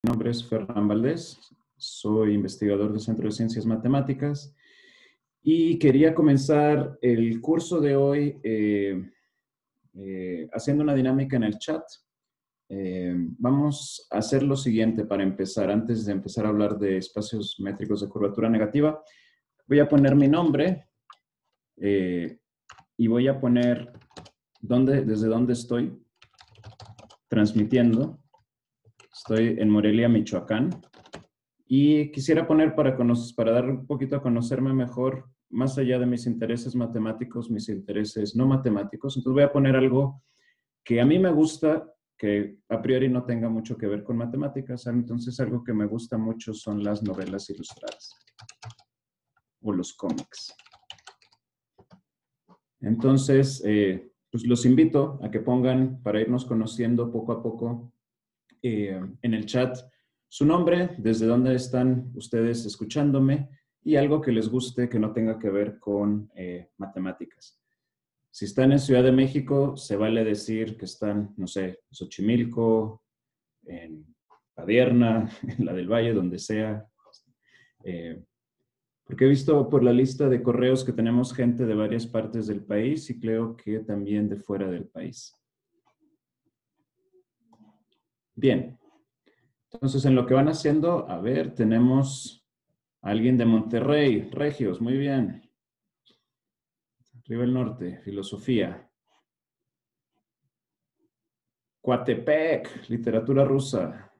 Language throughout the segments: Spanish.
Mi nombre es Ferran Valdés, soy investigador del Centro de Ciencias Matemáticas y quería comenzar el curso de hoy eh, eh, haciendo una dinámica en el chat. Eh, vamos a hacer lo siguiente para empezar, antes de empezar a hablar de espacios métricos de curvatura negativa. Voy a poner mi nombre y voy a poner desde dónde estoy transmitiendo. Estoy en Morelia, Michoacán. Y quisiera poner para, para dar un poquito a conocerme mejor, más allá de mis intereses matemáticos, mis intereses no matemáticos. Entonces voy a poner algo que a mí me gusta, que a priori no tenga mucho que ver con matemáticas. Entonces algo que me gusta mucho son las novelas ilustradas o los cómics. Entonces, eh, pues los invito a que pongan, para irnos conociendo poco a poco, eh, en el chat su nombre, desde dónde están ustedes escuchándome y algo que les guste que no tenga que ver con eh, matemáticas. Si están en Ciudad de México, se vale decir que están, no sé, en Xochimilco, en Padierna, en la del Valle, donde sea. Eh, porque he visto por la lista de correos que tenemos gente de varias partes del país y creo que también de fuera del país. Bien. Entonces, en lo que van haciendo, a ver, tenemos a alguien de Monterrey, Regios, muy bien. Arriba el norte, filosofía. Coatepec, literatura rusa.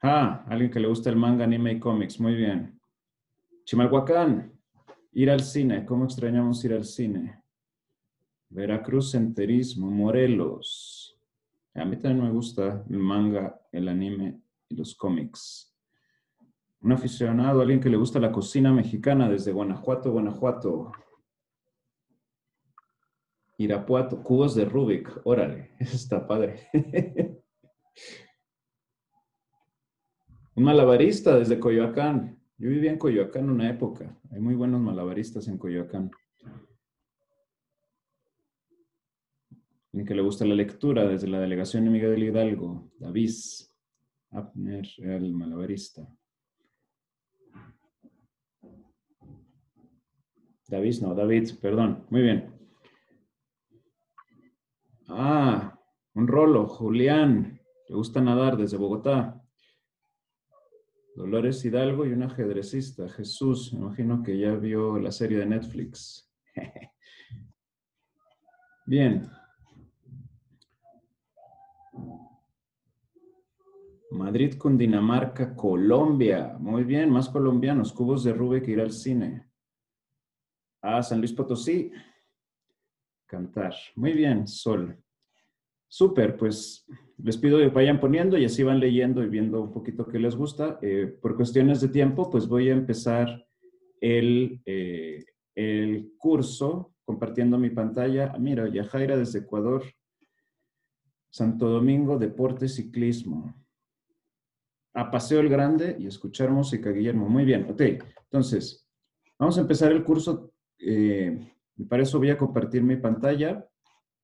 Ah, alguien que le gusta el manga, anime y cómics, muy bien. Chimalhuacán, ir al cine. ¿Cómo extrañamos ir al cine? Veracruz, Centerismo, Morelos. A mí también me gusta el manga, el anime y los cómics. Un aficionado, alguien que le gusta la cocina mexicana desde Guanajuato, Guanajuato. Irapuato, cubos de Rubik. Órale, eso está padre. Un malabarista desde Coyoacán. Yo vivía en Coyoacán en una época. Hay muy buenos malabaristas en Coyoacán. En que le gusta la lectura desde la delegación de Miguel Hidalgo. David Abner, el malabarista. David, no, David, perdón. Muy bien. Ah, un rolo, Julián. Le gusta nadar desde Bogotá. Dolores Hidalgo y un ajedrecista, Jesús. Me imagino que ya vio la serie de Netflix. Bien. Madrid, Cundinamarca, Colombia. Muy bien, más colombianos. Cubos de Rubik ir al cine. Ah, San Luis Potosí. Cantar. Muy bien, Sol. Súper, pues les pido que vayan poniendo y así van leyendo y viendo un poquito qué les gusta. Eh, por cuestiones de tiempo, pues voy a empezar el, eh, el curso compartiendo mi pantalla. Mira, Yajaira desde Ecuador, Santo Domingo, deporte, ciclismo. A Paseo el Grande y escuchar música, Guillermo. Muy bien, ok. Entonces, vamos a empezar el curso. Eh, para eso voy a compartir mi pantalla.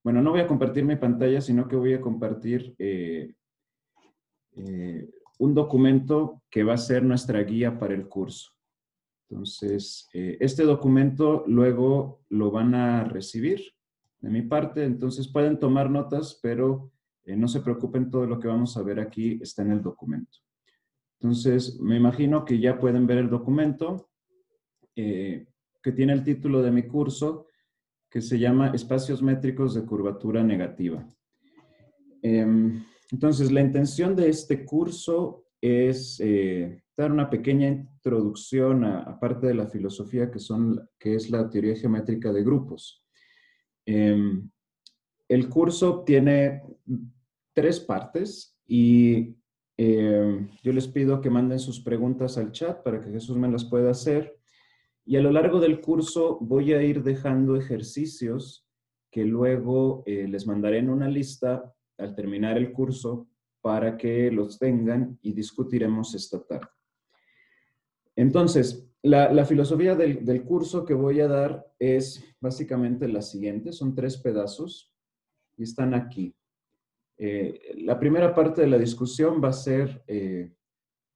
Bueno, no voy a compartir mi pantalla, sino que voy a compartir eh, eh, un documento que va a ser nuestra guía para el curso. Entonces, eh, este documento luego lo van a recibir de mi parte, entonces pueden tomar notas, pero no se preocupen, todo lo que vamos a ver aquí está en el documento. Entonces, me imagino que ya pueden ver el documento que tiene el título de mi curso, que se llama Espacios Métricos de Curvatura Negativa. Em, entonces, la intención de este curso es eh, dar una pequeña introducción a, parte de la filosofía que, son, que es la teoría geométrica de grupos. Em, el curso tiene tres partes y em, yo les pido que manden sus preguntas al chat para que Jesús me las pueda hacer. Y a lo largo del curso voy a ir dejando ejercicios que luego eh, les mandaré en una lista al terminar el curso para que los tengan y discutiremos esta tarde. Entonces, la, filosofía del, del, curso que voy a dar es básicamente la siguiente. Son tres pedazos y están aquí. Eh, la primera parte de la discusión va a ser eh,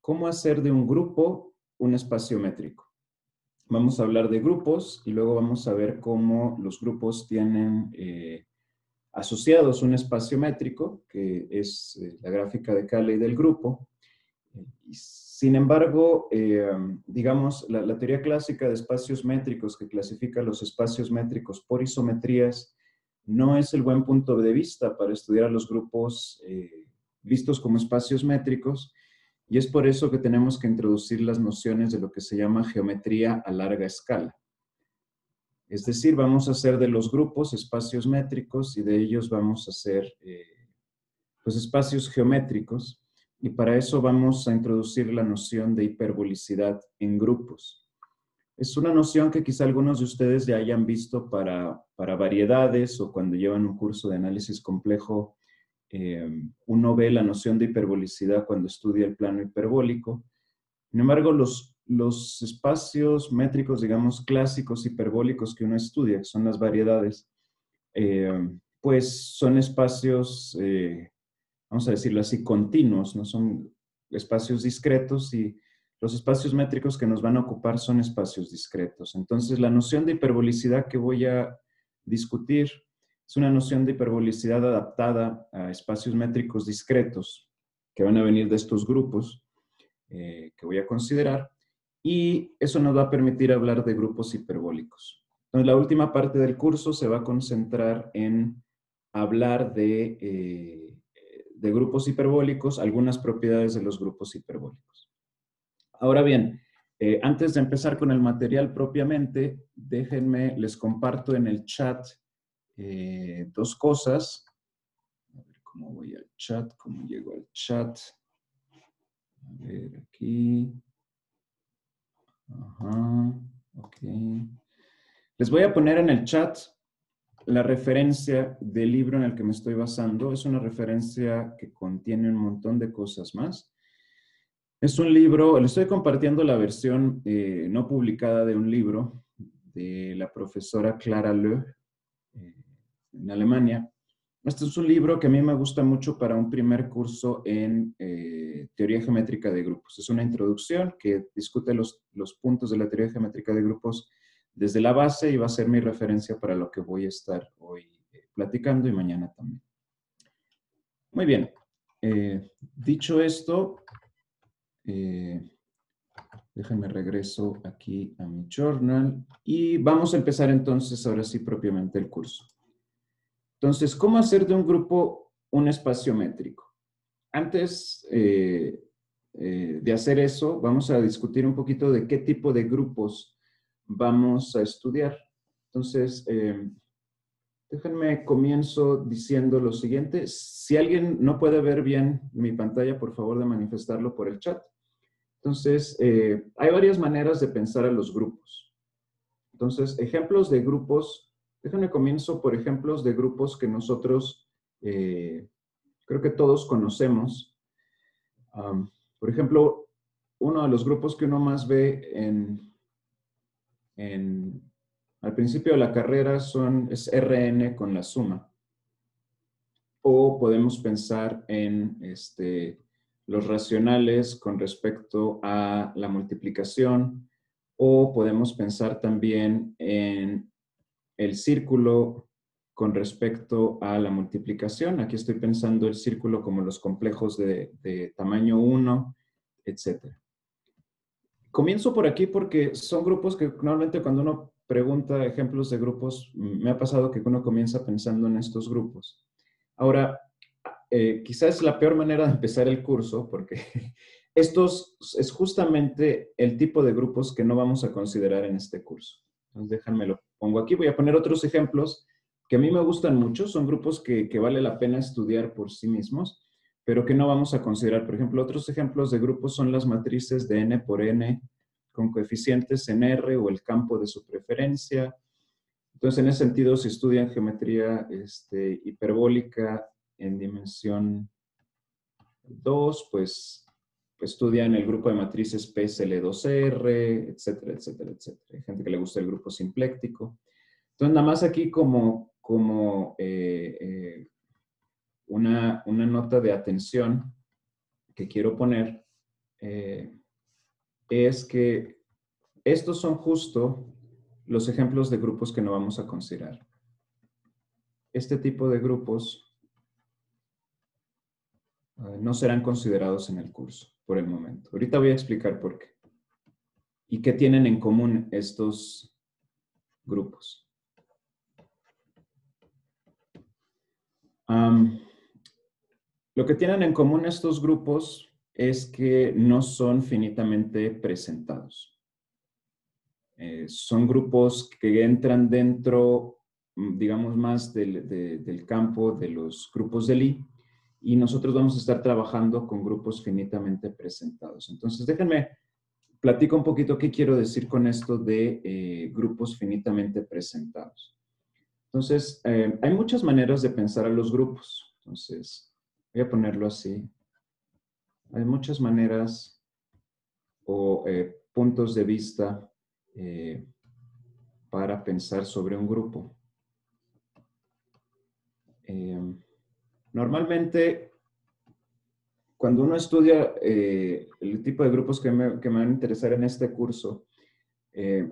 cómo hacer de un grupo un espacio métrico. Vamos a hablar de grupos y luego vamos a ver cómo los grupos tienen eh, asociados un espacio métrico, que es la gráfica de Cayley del grupo. Sin embargo, digamos, la, teoría clásica de espacios métricos que clasifica los espacios métricos por isometrías no es el buen punto de vista para estudiar los grupos eh, vistos como espacios métricos y es por eso que tenemos que introducir las nociones de lo que se llama geometría a larga escala. Es decir, vamos a hacer de los grupos espacios métricos y de ellos vamos a hacer eh, pues espacios geométricos y para eso vamos a introducir la noción de hiperbolicidad en grupos. Es una noción que quizá algunos de ustedes ya hayan visto para, variedades o cuando llevan un curso de análisis complejo, eh, uno ve la noción de hiperbolicidad cuando estudia el plano hiperbólico. Sin embargo, los, los espacios métricos, digamos, clásicos hiperbólicos que uno estudia, que son las variedades, eh, pues son espacios, eh, vamos a decirlo así, continuos, no son espacios discretos y los espacios métricos que nos van a ocupar son espacios discretos. Entonces, la noción de hiperbolicidad que voy a discutir es una noción de hiperbolicidad adaptada a espacios métricos discretos que van a venir de estos grupos eh, que voy a considerar y eso nos va a permitir hablar de grupos hiperbólicos. Entonces, la última parte del curso se va a concentrar en hablar de, eh, de grupos hiperbólicos, algunas propiedades de los grupos hiperbólicos. Ahora bien, eh, antes de empezar con el material propiamente, déjenme, les comparto en el chat eh, dos cosas. A ver cómo voy al chat, cómo llego al chat. A ver, aquí. Ajá, ok. Les voy a poner en el chat la referencia del libro en el que me estoy basando. Es una referencia que contiene un montón de cosas más. Es un libro, le estoy compartiendo la versión eh, no publicada de un libro de la profesora Clara Le eh, en Alemania. Este es un libro que a mí me gusta mucho para un primer curso en eh, teoría geométrica de grupos. Es una introducción que discute los, los puntos de la teoría geométrica de grupos desde la base y va a ser mi referencia para lo que voy a estar hoy platicando y mañana también. Muy bien. dicho esto, eh, déjenme regreso aquí a mi journal y vamos a empezar entonces ahora sí propiamente el curso. Entonces, ¿cómo hacer de un grupo un espacio métrico? Antes eh, eh, de hacer eso, vamos a discutir un poquito de qué tipo de grupos vamos a estudiar. Entonces, Déjenme comienzo diciendo lo siguiente. Si alguien no puede ver bien mi pantalla, por favor de manifestarlo por el chat. Entonces, eh, hay varias maneras de pensar a los grupos. Entonces, ejemplos de grupos, déjenme comienzo por ejemplos de grupos que nosotros eh, creo que todos conocemos. por ejemplo, uno de los grupos que uno más ve en, al principio de la carrera son, es RN con la suma. O podemos pensar en este, los racionales con respecto a la multiplicación o podemos pensar también en el círculo con respecto a la multiplicación. Aquí estoy pensando el círculo como los complejos de, tamaño 1, etc. Comienzo por aquí porque son grupos que normalmente cuando uno pregunta ejemplos de grupos, me ha pasado que uno comienza pensando en estos grupos. Ahora, eh, quizás es la peor manera de empezar el curso porque estos es justamente el tipo de grupos que no vamos a considerar en este curso. Entonces, déjenme lo pongo aquí. Voy a poner otros ejemplos que a mí me gustan mucho. Son grupos que, que vale la pena estudiar por sí mismos, pero que no vamos a considerar. Por ejemplo, otros ejemplos de grupos son las matrices de n por n con coeficientes en R o el campo de su preferencia. Entonces, en ese sentido, si estudian geometría este, hiperbólica en dimensión 2, pues, pues estudian el grupo de matrices PSL2R, etcétera, etcétera, etcétera. Hay gente que le gusta el grupo simpléctico. Entonces, nada más aquí como, como eh, eh, una, nota de atención que quiero poner eh, es que estos son justo los ejemplos de grupos que no vamos a considerar. Este tipo de grupos eh, no serán considerados en el curso por el momento. Ahorita voy a explicar por qué. ¿Y qué tienen en común estos grupos? lo que tienen en común estos grupos es que no son finitamente presentados. Eh, son grupos que entran dentro, mm, digamos, más del, del campo de los grupos de Lie y nosotros vamos a estar trabajando con grupos finitamente presentados. Entonces, déjenme platico un poquito qué quiero decir con esto de eh, grupos finitamente presentados. Entonces, eh, hay muchas maneras de pensar a los grupos. Entonces, voy a ponerlo así. Hay muchas maneras o eh, puntos de vista para pensar sobre un grupo. Normalmente, cuando uno estudia eh, el tipo de grupos que me, van a interesar en este curso, eh,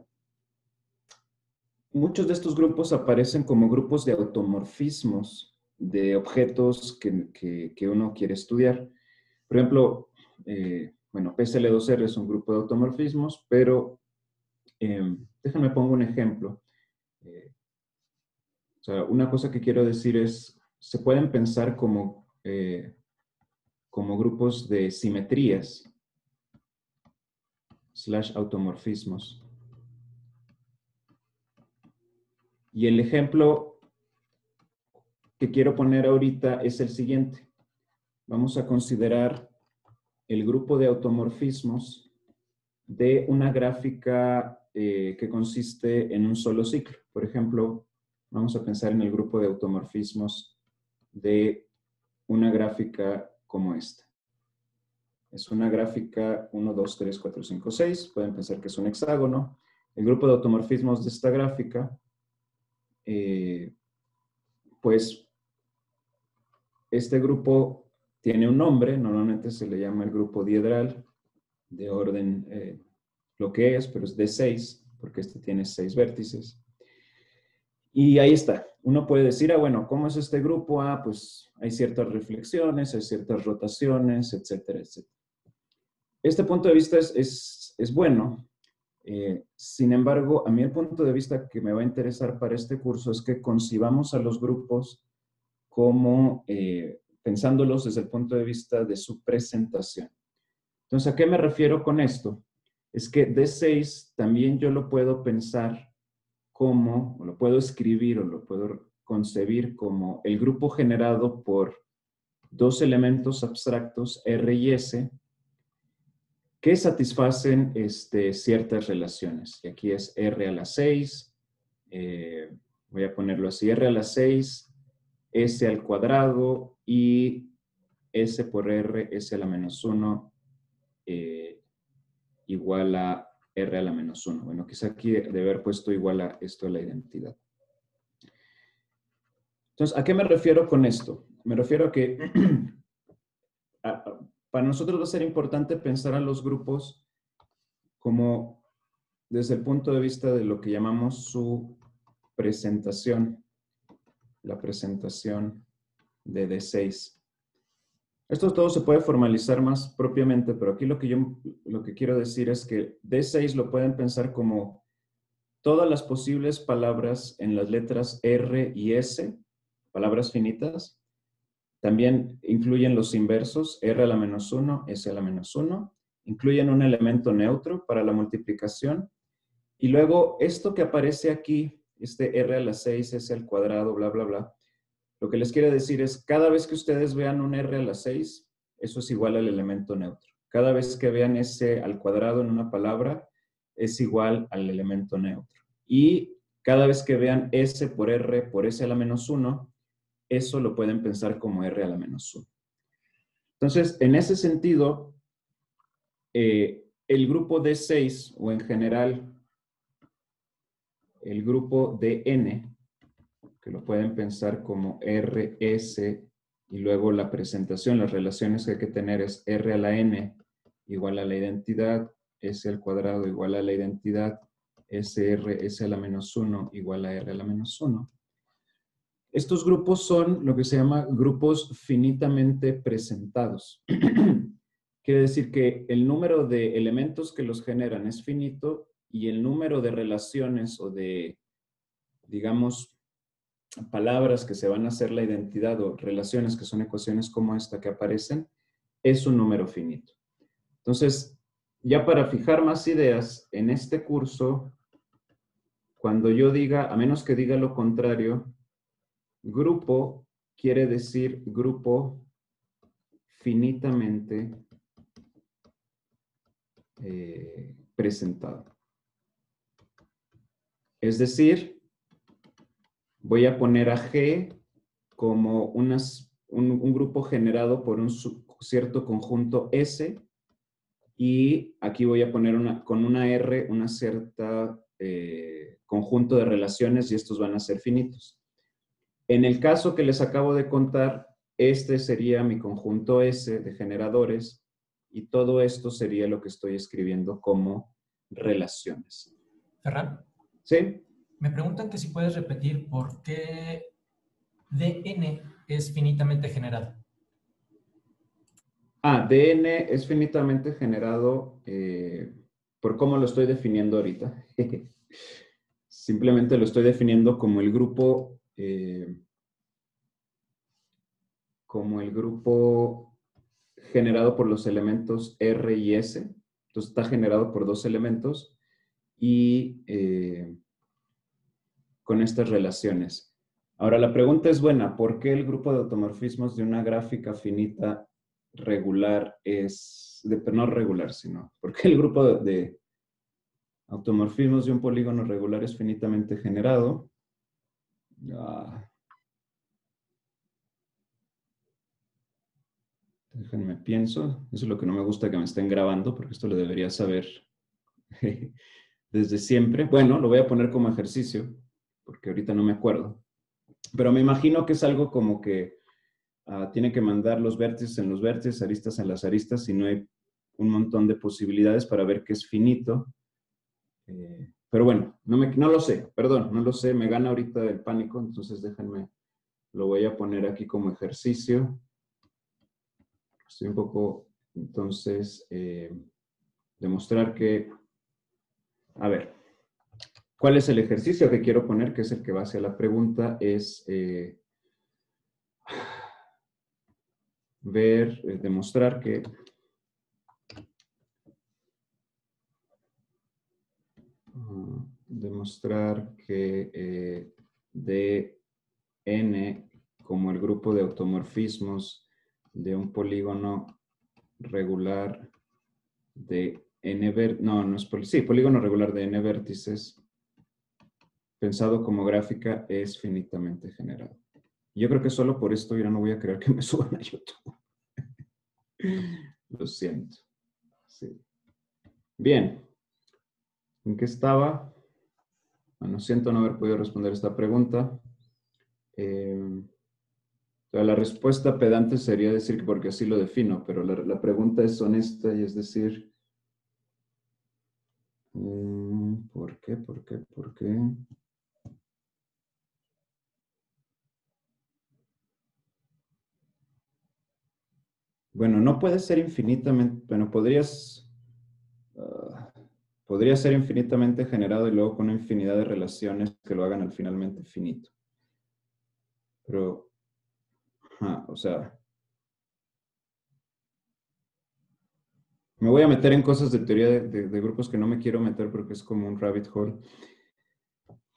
muchos de estos grupos aparecen como grupos de automorfismos de objetos que, uno quiere estudiar. Por ejemplo, eh, bueno, PSL2R es un grupo de automorfismos, pero déjenme pongo un ejemplo. o sea, una cosa que quiero decir es, se pueden pensar como como grupos de simetrías slash automorfismos. Y el ejemplo que quiero poner ahorita es el siguiente. Vamos a considerar el grupo de automorfismos de una gráfica eh, que consiste en un solo ciclo. Por ejemplo, vamos a pensar en el grupo de automorfismos de una gráfica como esta. Es una gráfica 1, 2, 3, 4, 5, 6. Pueden pensar que es un hexágono. El grupo de automorfismos de esta gráfica, eh, pues este grupo tiene un nombre, normalmente se le llama el grupo diedral de orden eh, lo que es, pero es de 6, porque este tiene 6 vértices. Y ahí está. Uno puede decir, ah, bueno, ¿cómo es este grupo? Ah, pues hay ciertas reflexiones, hay ciertas rotaciones, etcétera, etcétera. Este punto de vista es, bueno. Eh, sin embargo, a mí el punto de vista que me va a interesar para este curso es que concibamos a los grupos como eh, pensándolos desde el punto de vista de su presentación. Entonces, ¿a qué me refiero con esto? Es que D6 también yo lo puedo pensar como, o lo puedo escribir o lo puedo concebir como el grupo generado por dos elementos abstractos, R y S, que satisfacen este, ciertas relaciones. Y aquí es R a la 6, eh, voy a ponerlo así, R a la 6, S al cuadrado y S por R, S a la menos 1, eh, igual a R a la menos 1. Bueno, quizá aquí de haber puesto igual a esto la identidad. Entonces, ¿a qué me refiero con esto? Me refiero a que para nosotros va a ser importante pensar a los grupos como desde el punto de vista de lo que llamamos su presentación, la presentación de D6. Esto todo se puede formalizar más propiamente, pero aquí lo que yo lo que quiero decir es que D6 lo pueden pensar como todas las posibles palabras en las letras R y S, palabras finitas. También incluyen los inversos, R a la menos 1, S a la menos 1. Incluyen un elemento neutro para la multiplicación. Y luego esto que aparece aquí, este R a la 6, S al cuadrado, bla, bla, bla, lo que les quiero decir es, cada vez que ustedes vean un R a la 6, eso es igual al elemento neutro. Cada vez que vean S al cuadrado en una palabra, es igual al elemento neutro. Y cada vez que vean S por R por S a la menos 1, eso lo pueden pensar como R a la menos 1. Entonces, en ese sentido, eh, el grupo D6, o en general, el grupo de N, que lo pueden pensar como RS y luego la presentación, las relaciones que hay que tener es R a la N igual a la identidad, S al cuadrado igual a la identidad, SR, S a la menos 1 igual a R a la menos 1. Estos grupos son lo que se llama grupos finitamente presentados. Quiere decir que el número de elementos que los generan es finito y el número de relaciones o de, digamos, palabras que se van a hacer la identidad o relaciones que son ecuaciones como esta que aparecen, es un número finito. Entonces, ya para fijar más ideas, en este curso, cuando yo diga, a menos que diga lo contrario, grupo quiere decir grupo finitamente eh, presentado. Es decir, voy a poner a G como unas, un, grupo generado por un cierto conjunto S y aquí voy a poner una, con una R una cierta eh, conjunto de relaciones y estos van a ser finitos. En el caso que les acabo de contar, este sería mi conjunto S de generadores y todo esto sería lo que estoy escribiendo como relaciones. Ferran. Sí. Me preguntan que si puedes repetir por qué DN es finitamente generado. Ah, DN es finitamente generado eh, por cómo lo estoy definiendo ahorita. Simplemente lo estoy definiendo como el grupo, eh, como el grupo generado por los elementos R y S. Entonces está generado por dos elementos y eh, con estas relaciones. Ahora la pregunta es buena, ¿por qué el grupo de automorfismos de una gráfica finita regular es, de, no regular, sino, porque el grupo de, automorfismos de un polígono regular es finitamente generado. Déjenme pienso. Eso es lo que no me gusta que me estén grabando, porque esto lo debería saber desde siempre. Bueno, lo voy a poner como ejercicio, porque ahorita no me acuerdo. Pero me imagino que es algo como que Ah, tiene que mandar los vértices en los vértices, aristas en las aristas, y no hay un montón de posibilidades para ver que es finito. Eh, pero bueno, no, me, no lo sé, perdón, no lo sé, me gana ahorita el pánico, entonces déjenme, lo voy a poner aquí como ejercicio. Estoy un poco, entonces, eh, demostrar que, a ver, ¿cuál es el ejercicio que quiero poner? Que es el que va hacia la pregunta, es... Eh, ver, eh, demostrar que demostrar que eh, dn como el grupo de automorfismos de un polígono regular de n ver, no, no es sí, polígono regular de n vértices pensado como gráfica es finitamente generado. Yo creo que solo por esto ya no voy a creer que me suban a YouTube. Lo siento. Sí. Bien. ¿En qué estaba? Bueno, siento no haber podido responder esta pregunta. Eh, la respuesta pedante sería decir que porque así lo defino, pero la, pregunta es honesta y es decir, mm, ¿por qué? ¿Por qué? ¿Por qué? Bueno, no puede ser infinitamente, bueno, podrías, ah, podría ser infinitamente generado y luego con una infinidad de relaciones que lo hagan al finalmente finito. Pero, o sea, me voy a meter en cosas de teoría de, grupos que no me quiero meter porque es como un rabbit hole.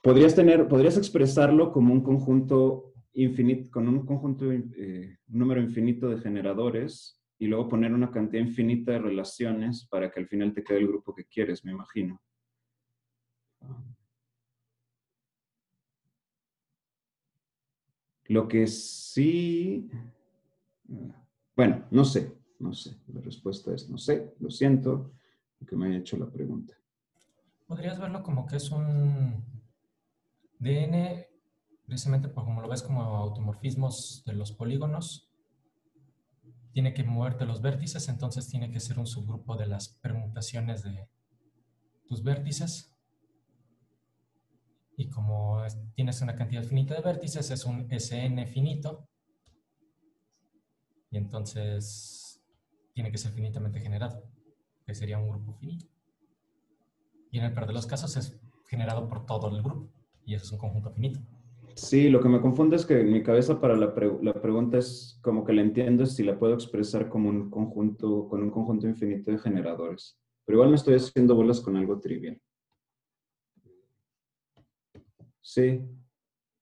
Podrías tener, podrías expresarlo como un conjunto infinito, con un conjunto, eh, un número infinito de generadores y luego poner una cantidad infinita de relaciones para que al final te quede el grupo que quieres, me imagino. Lo que sí... Bueno, no sé, no sé. La respuesta es no sé, lo siento, que me haya hecho la pregunta. Podrías verlo como que es un DN precisamente por como lo ves como automorfismos de los polígonos, tiene que moverte los vértices, entonces tiene que ser un subgrupo de las permutaciones de tus vértices. Y como tienes una cantidad finita de vértices, es un SN finito. Y entonces tiene que ser finitamente generado, que sería un grupo finito. Y en el peor de los casos es generado por todo el grupo. Y eso es un conjunto finito. Sí, lo que me confunde es que en mi cabeza para la, pregunta es como que la entiendo si la puedo expresar como un conjunto, con un conjunto infinito de generadores. Pero igual me estoy haciendo bolas con algo trivial. Sí,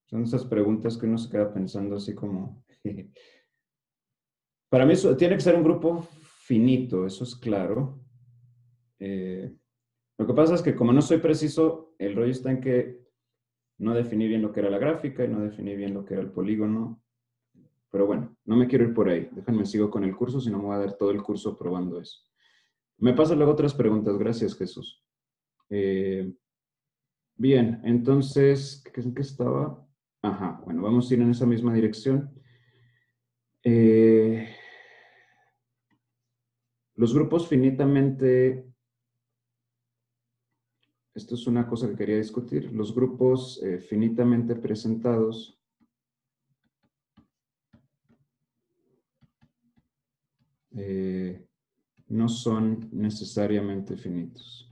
son esas preguntas que uno se queda pensando así como... Para mí eso, tiene que ser un grupo finito, eso es claro. Eh, lo que pasa es que como no soy preciso, el rollo está en que no definí bien lo que era la gráfica y no definí bien lo que era el polígono. Pero bueno, no me quiero ir por ahí. Déjenme sigo con el curso, si no me voy a dar todo el curso probando eso. Me pasan luego otras preguntas. Gracias, Jesús. Eh, bien, entonces, ¿en qué estaba? Ajá, bueno, vamos a ir en esa misma dirección. Eh, los grupos finitamente esto es una cosa que quería discutir, los grupos eh, finitamente presentados eh, no son necesariamente finitos.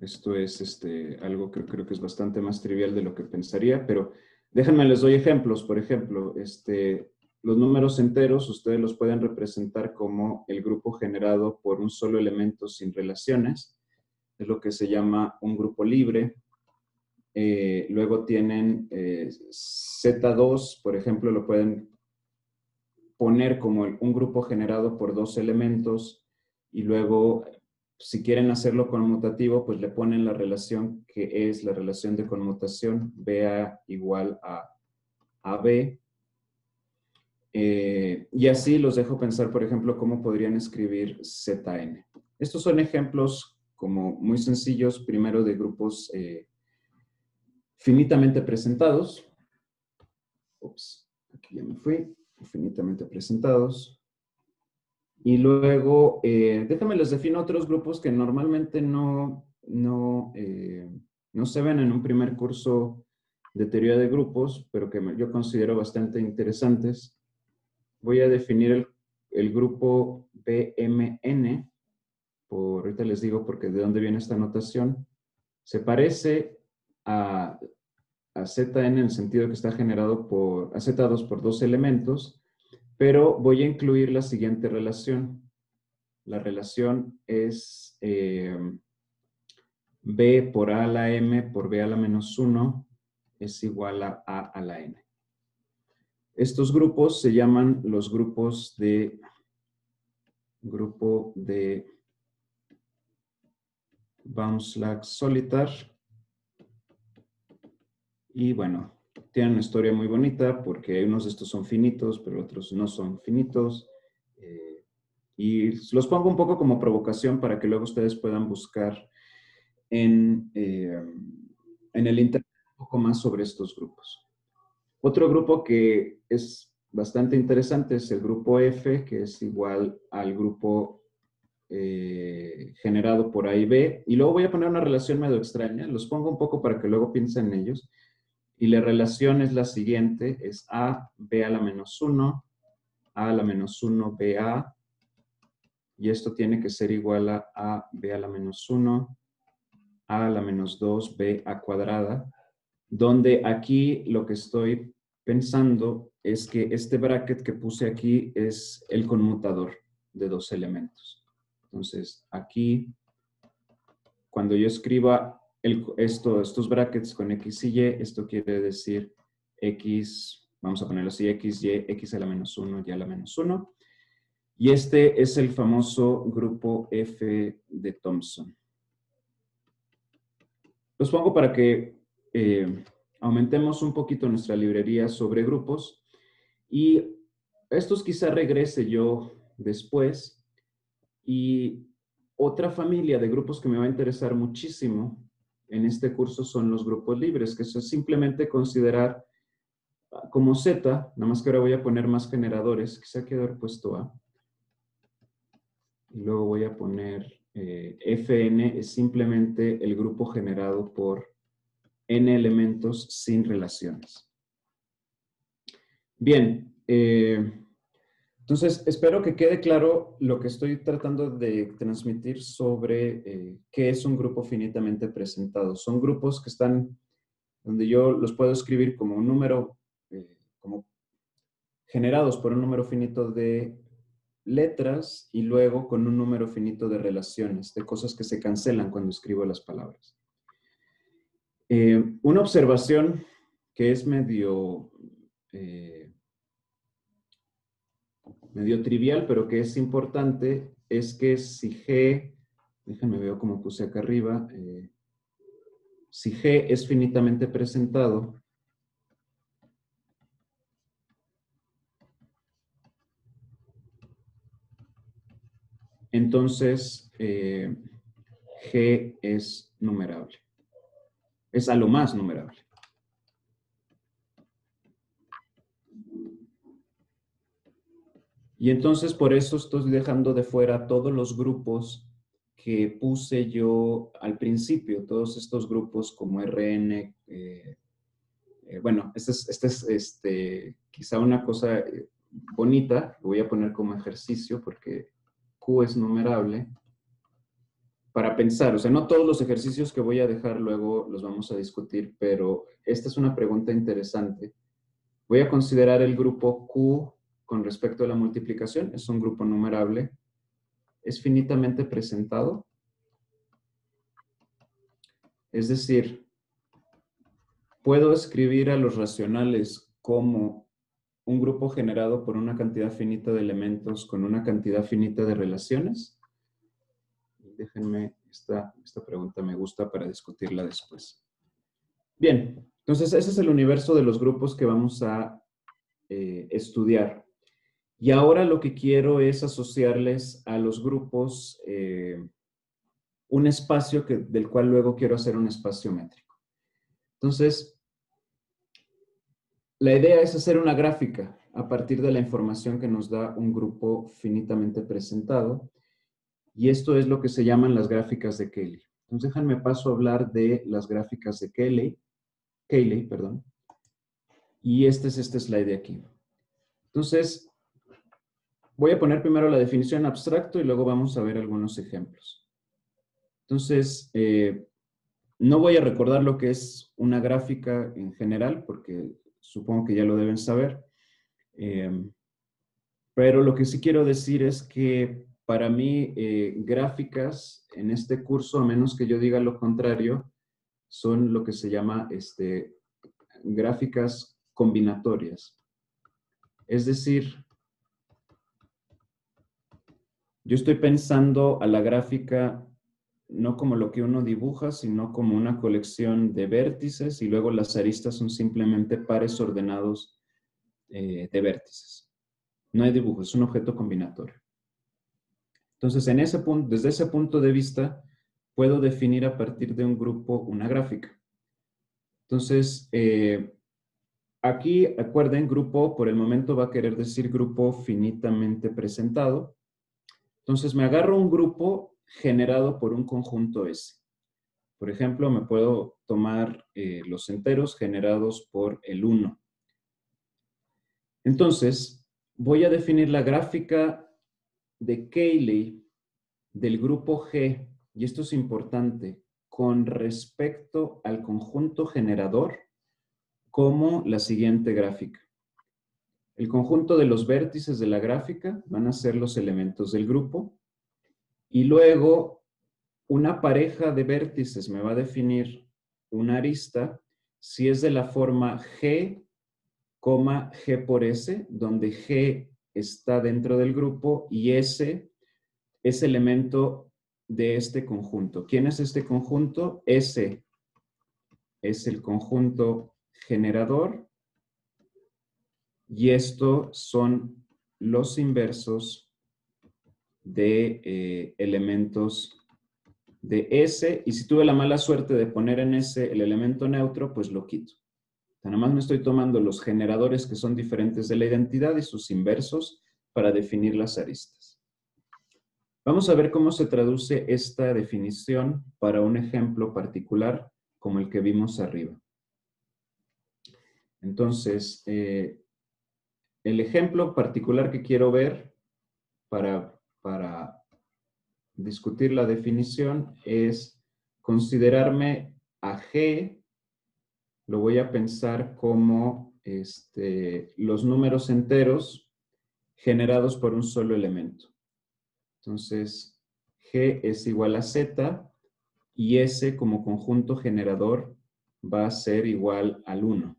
Esto es este, algo que creo que es bastante más trivial de lo que pensaría, pero déjenme les doy ejemplos. Por ejemplo, este, los números enteros ustedes los pueden representar como el grupo generado por un solo elemento sin relaciones. Es lo que se llama un grupo libre. Eh, luego tienen eh, Z2, por ejemplo, lo pueden poner como un grupo generado por dos elementos y luego, si quieren hacerlo conmutativo, pues le ponen la relación que es la relación de conmutación, BA igual a AB, eh, y así los dejo pensar, por ejemplo, cómo podrían escribir ZN. Estos son ejemplos como muy sencillos, primero de grupos eh, finitamente presentados. Ups, aquí ya me fui. Finitamente presentados. Y luego, eh, déjame les defino otros grupos que normalmente no, no, no se ven en un primer curso de teoría de grupos, pero que yo considero bastante interesantes voy a definir el, grupo BMN, por, ahorita les digo porque de dónde viene esta notación, se parece a, a Zn en el sentido que está generado por, a Z2 por dos elementos, pero voy a incluir la siguiente relación. La relación es eh, B por A a la M por B a la menos 1 es igual a A a la N. Estos grupos se llaman los grupos de grupo de Baumslag Solitar. Y bueno, tienen una historia muy bonita porque unos de estos son finitos, pero otros no son finitos. Eh, y los pongo un poco como provocación para que luego ustedes puedan buscar en, eh, en el internet un poco más sobre estos grupos. Otro grupo que es bastante interesante es el grupo F, que es igual al grupo eh, generado por A y B. Y luego voy a poner una relación medio extraña. Los pongo un poco para que luego piensen en ellos. Y la relación es la siguiente. Es A, B a la menos 1, A a la menos 1, B A. Y esto tiene que ser igual a A, B a la menos 1, A a la menos 2, B a cuadrada donde aquí lo que estoy pensando es que este bracket que puse aquí es el conmutador de dos elementos. Entonces, aquí, cuando yo escriba esto, estos brackets con X y Y, esto quiere decir X, vamos a ponerlo así, X, Y, X a la menos 1, Y a la menos 1. Y este es el famoso grupo F de Thomson. Los pongo para que eh, aumentemos un poquito nuestra librería sobre grupos y estos quizá regrese yo después y otra familia de grupos que me va a interesar muchísimo en este curso son los grupos libres, que es simplemente considerar como Z, nada más que ahora voy a poner más generadores, quizá haber puesto A. Y luego voy a poner eh, Fn es simplemente el grupo generado por n elementos sin relaciones. Bien, eh, entonces espero que quede claro lo que estoy tratando de transmitir sobre eh, qué es un grupo finitamente presentado. Son grupos que están, donde yo los puedo escribir como un número, como generados por un número finito de letras y luego con un número finito de relaciones, de cosas que se cancelan cuando escribo las palabras. Eh, una observación que es medio, eh, medio trivial, pero que es importante, es que si G, déjenme ver cómo puse acá arriba, eh, si G es finitamente presentado, entonces G es numerable. Es a lo más numerable. Y entonces por eso estoy dejando de fuera todos los grupos que puse yo al principio, todos estos grupos como RN, eh, eh, bueno, esta es, este es este, quizá una cosa bonita, que voy a poner como ejercicio porque Q es numerable, para pensar, o sea, no todos los ejercicios que voy a dejar luego los vamos a discutir, pero esta es una pregunta interesante. Voy a considerar el grupo Q con respecto a la multiplicación, es un grupo numerable, es finitamente presentado. Es decir, puedo escribir a los racionales como un grupo generado por una cantidad finita de elementos con una cantidad finita de relaciones? Déjenme, esta, esta pregunta me gusta para discutirla después. Bien, entonces ese es el universo de los grupos que vamos a eh, estudiar. Y ahora lo que quiero es asociarles a los grupos eh, un espacio que, del cual luego quiero hacer un espacio métrico. Entonces, la idea es hacer una gráfica a partir de la información que nos da un grupo finitamente presentado. Y esto es lo que se llaman las gráficas de Cayley. Entonces déjenme paso a hablar de las gráficas de Cayley. Cayley, perdón. Y este es este slide de aquí. Entonces, voy a poner primero la definición abstracto y luego vamos a ver algunos ejemplos. Entonces, eh, no voy a recordar lo que es una gráfica en general, porque supongo que ya lo deben saber. Em, pero lo que sí quiero decir es que para mí eh, gráficas en este curso, a menos que yo diga lo contrario, son lo que se llama este, gráficas combinatorias. Es decir, yo estoy pensando a la gráfica no como lo que uno dibuja, sino como una colección de vértices y luego las aristas son simplemente pares ordenados eh, de vértices. No hay dibujo, es un objeto combinatorio. Entonces, en ese punto, desde ese punto de vista, puedo definir a partir de un grupo una gráfica. Entonces, eh, aquí, acuerden, grupo por el momento va a querer decir grupo finitamente presentado. Entonces, me agarro un grupo generado por un conjunto S. Por ejemplo, me puedo tomar eh, los enteros generados por el 1. Entonces, voy a definir la gráfica de Cayley del grupo G, y esto es importante, con respecto al conjunto generador, como la siguiente gráfica. El conjunto de los vértices de la gráfica van a ser los elementos del grupo. Y luego, una pareja de vértices me va a definir una arista si es de la forma G, G por S, donde G está dentro del grupo y S es elemento de este conjunto. ¿Quién es este conjunto? S es el conjunto generador y esto son los inversos de eh, elementos de S y si tuve la mala suerte de poner en S el elemento neutro, pues lo quito. Nada más me estoy tomando los generadores que son diferentes de la identidad y sus inversos para definir las aristas. Vamos a ver cómo se traduce esta definición para un ejemplo particular como el que vimos arriba. Entonces, eh, el ejemplo particular que quiero ver para, para discutir la definición es considerarme a G lo voy a pensar como este, los números enteros generados por un solo elemento. Entonces, G es igual a Z y S como conjunto generador va a ser igual al 1.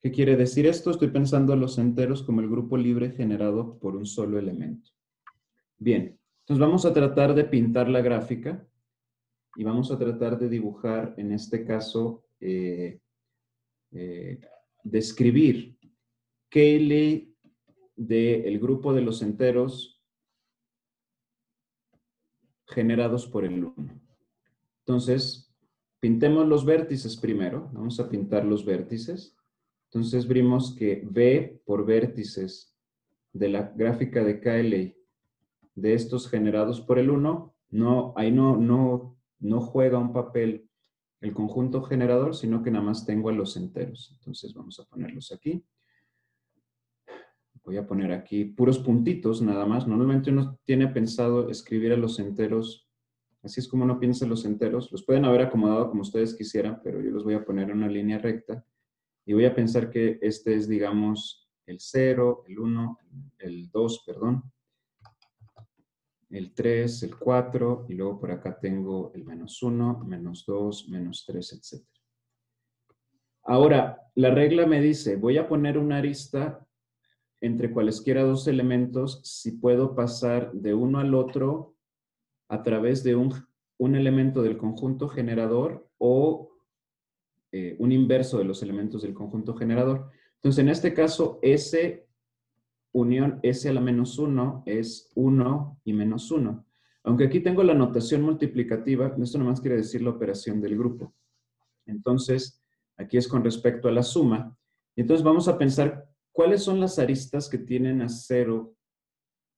¿Qué quiere decir esto? Estoy pensando los enteros como el grupo libre generado por un solo elemento. Bien, entonces vamos a tratar de pintar la gráfica y vamos a tratar de dibujar, en este caso, eh, eh, describir Cayley del grupo de los enteros generados por el 1. Entonces, pintemos los vértices primero. Vamos a pintar los vértices. Entonces, vimos que B por vértices de la gráfica de Cayley de estos generados por el 1, no, ahí no, no no juega un papel el conjunto generador, sino que nada más tengo a los enteros. Entonces vamos a ponerlos aquí. Voy a poner aquí puros puntitos nada más. Normalmente uno tiene pensado escribir a los enteros, así es como uno piensa los enteros. Los pueden haber acomodado como ustedes quisieran, pero yo los voy a poner en una línea recta. Y voy a pensar que este es, digamos, el 0, el 1, el 2, perdón, el 3, el 4, y luego por acá tengo el menos 1, menos 2, menos 3, etc. Ahora, la regla me dice, voy a poner una arista entre cualesquiera dos elementos si puedo pasar de uno al otro a través de un, elemento del conjunto generador o eh, un inverso de los elementos del conjunto generador. Entonces, en este caso, S unión S a la menos 1 es 1 y menos 1. Aunque aquí tengo la notación multiplicativa, esto nomás quiere decir la operación del grupo. Entonces, aquí es con respecto a la suma. Entonces vamos a pensar cuáles son las aristas que tienen a 0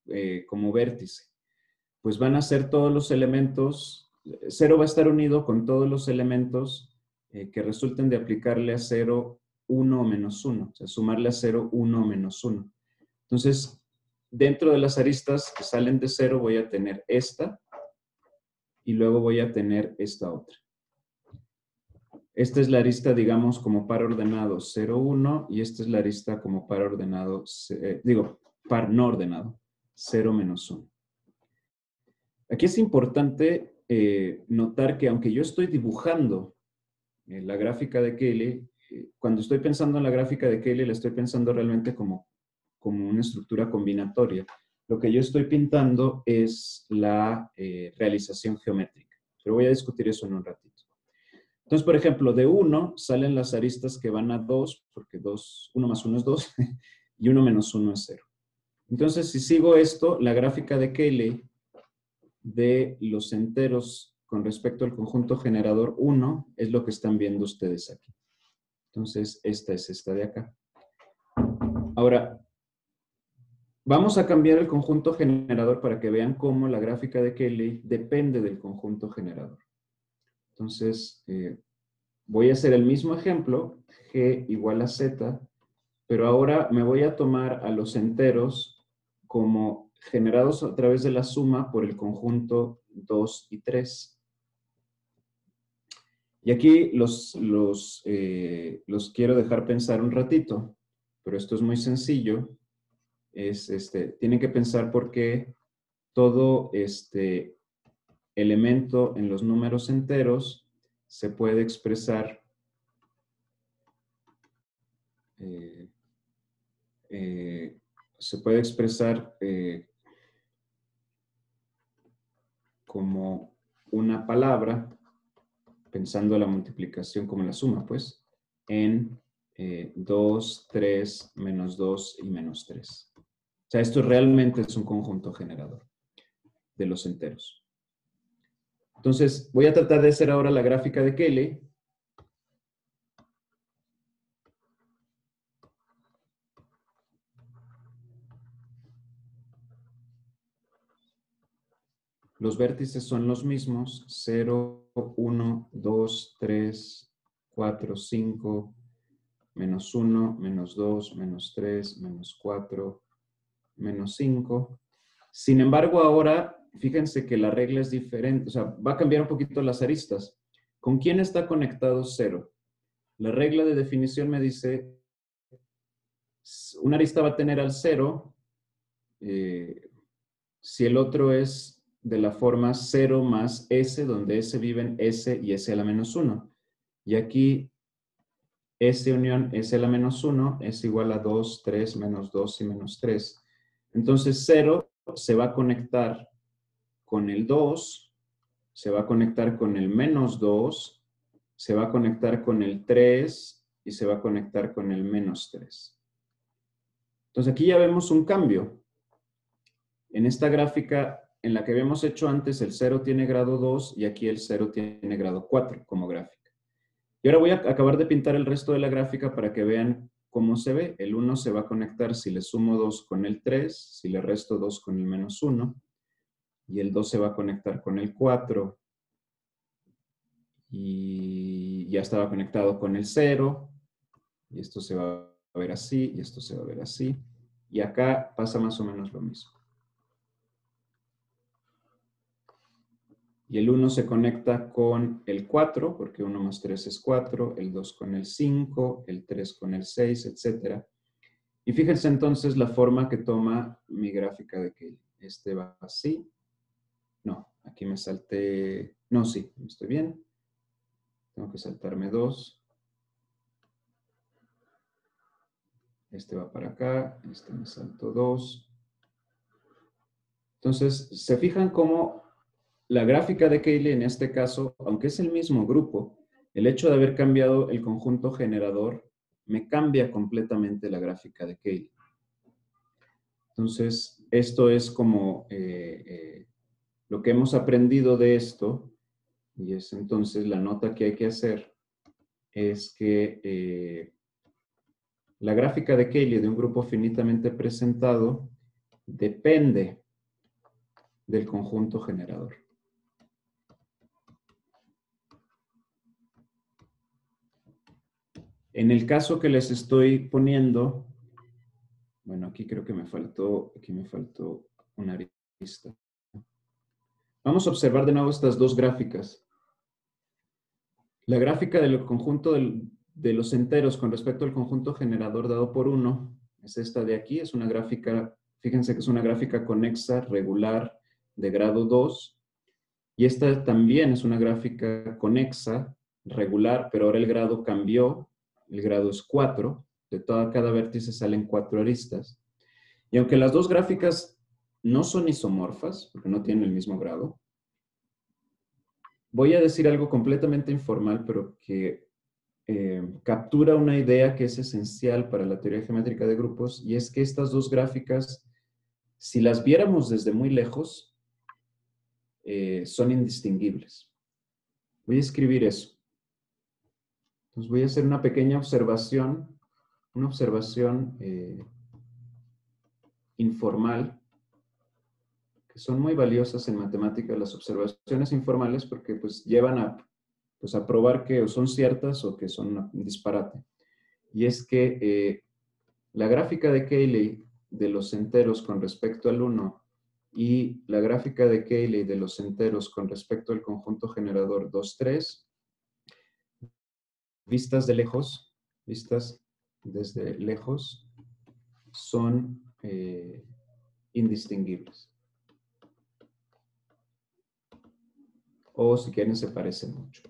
eh, como vértice. Pues van a ser todos los elementos, 0 va a estar unido con todos los elementos eh, que resulten de aplicarle a 0, 1 o menos 1. O sea, sumarle a 0, 1 o menos 1. Entonces, dentro de las aristas que salen de cero voy a tener esta y luego voy a tener esta otra. Esta es la arista, digamos, como par ordenado 0, 1 y esta es la arista como par ordenado, eh, digo, par no ordenado, 0 menos 1. Aquí es importante eh, notar que aunque yo estoy dibujando eh, la gráfica de Kelly, cuando estoy pensando en la gráfica de Kelly, la estoy pensando realmente como como una estructura combinatoria. Lo que yo estoy pintando es la eh, realización geométrica, pero voy a discutir eso en un ratito. Entonces, por ejemplo, de 1 salen las aristas que van a 2, porque 2, 1 más 1 es 2, y 1 menos 1 es 0. Entonces, si sigo esto, la gráfica de Cayley de los enteros con respecto al conjunto generador 1 es lo que están viendo ustedes aquí. Entonces, esta es esta de acá. Ahora, Vamos a cambiar el conjunto generador para que vean cómo la gráfica de Kelly depende del conjunto generador. Entonces, eh, voy a hacer el mismo ejemplo, g igual a z, pero ahora me voy a tomar a los enteros como generados a través de la suma por el conjunto 2 y 3. Y aquí los, los, eh, los quiero dejar pensar un ratito, pero esto es muy sencillo es, este, tienen que pensar por qué todo este elemento en los números enteros se puede expresar eh, eh, se puede expresar eh, como una palabra, pensando la multiplicación como la suma, pues, en 2, 3, menos 2 y menos 3 sea, esto realmente es un conjunto generador de los enteros. Entonces, voy a tratar de hacer ahora la gráfica de Kelly. Los vértices son los mismos, 0, 1, 2, 3, 4, 5, menos 1, menos 2, menos 3, menos 4, menos 5. Sin embargo, ahora, fíjense que la regla es diferente, o sea, va a cambiar un poquito las aristas. ¿Con quién está conectado 0? La regla de definición me dice, una arista va a tener al 0 eh, si el otro es de la forma 0 más S, donde S viven S y S a la menos 1. Y aquí S unión S a la menos 1 es igual a 2, 3, menos 2 y menos 3. Entonces 0 se va a conectar con el 2, se va a conectar con el menos 2, se va a conectar con el 3 y se va a conectar con el menos 3. Entonces aquí ya vemos un cambio. En esta gráfica en la que habíamos hecho antes, el 0 tiene grado 2 y aquí el 0 tiene grado 4 como gráfica. Y ahora voy a acabar de pintar el resto de la gráfica para que vean cómo se ve. El 1 se va a conectar si le sumo 2 con el 3, si le resto 2 con el menos 1, y el 2 se va a conectar con el 4, y ya estaba conectado con el 0, y esto se va a ver así, y esto se va a ver así, y acá pasa más o menos lo mismo. Y el 1 se conecta con el 4, porque 1 más 3 es 4, el 2 con el 5, el 3 con el 6, etc. Y fíjense entonces la forma que toma mi gráfica de que este va así. No, aquí me salté... No, sí, estoy bien. Tengo que saltarme 2. Este va para acá, este me salto 2. Entonces, ¿se fijan cómo la gráfica de Cayley en este caso, aunque es el mismo grupo, el hecho de haber cambiado el conjunto generador me cambia completamente la gráfica de Cayley. Entonces, esto es como eh, eh, lo que hemos aprendido de esto, y es entonces la nota que hay que hacer, es que eh, la gráfica de Cayley de un grupo finitamente presentado depende del conjunto generador. En el caso que les estoy poniendo, bueno, aquí creo que me faltó, aquí me faltó una arista. Vamos a observar de nuevo estas dos gráficas. La gráfica del conjunto de los enteros con respecto al conjunto generador dado por 1 es esta de aquí, es una gráfica, fíjense que es una gráfica conexa, regular, de grado 2. Y esta también es una gráfica conexa, regular, pero ahora el grado cambió el grado es 4, de toda cada vértice salen cuatro aristas. Y aunque las dos gráficas no son isomorfas, porque no tienen el mismo grado, voy a decir algo completamente informal, pero que eh, captura una idea que es esencial para la teoría geométrica de grupos, y es que estas dos gráficas, si las viéramos desde muy lejos, eh, son indistinguibles. Voy a escribir eso. Entonces voy a hacer una pequeña observación, una observación eh, informal, que son muy valiosas en matemática las observaciones informales porque pues llevan a, pues, a probar que son ciertas o que son un disparate. Y es que eh, la gráfica de Cayley de los enteros con respecto al 1 y la gráfica de Cayley de los enteros con respecto al conjunto generador 2, 3 vistas de lejos, vistas desde lejos, son eh, indistinguibles. O si quieren, se parecen mucho.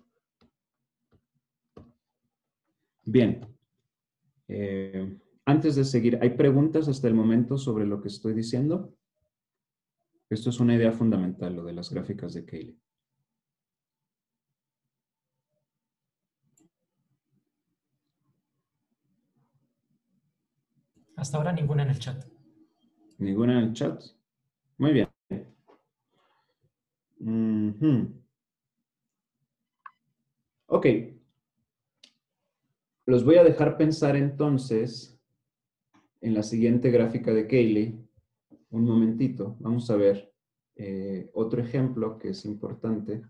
Bien. Eh, antes de seguir, ¿hay preguntas hasta el momento sobre lo que estoy diciendo? Esto es una idea fundamental, lo de las gráficas de Cayley. Hasta ahora ninguna en el chat. Ninguna en el chat. Muy bien. Ok. Los voy a dejar pensar entonces en la siguiente gráfica de Cayley. Un momentito, vamos a ver. eh, otro ejemplo que es importante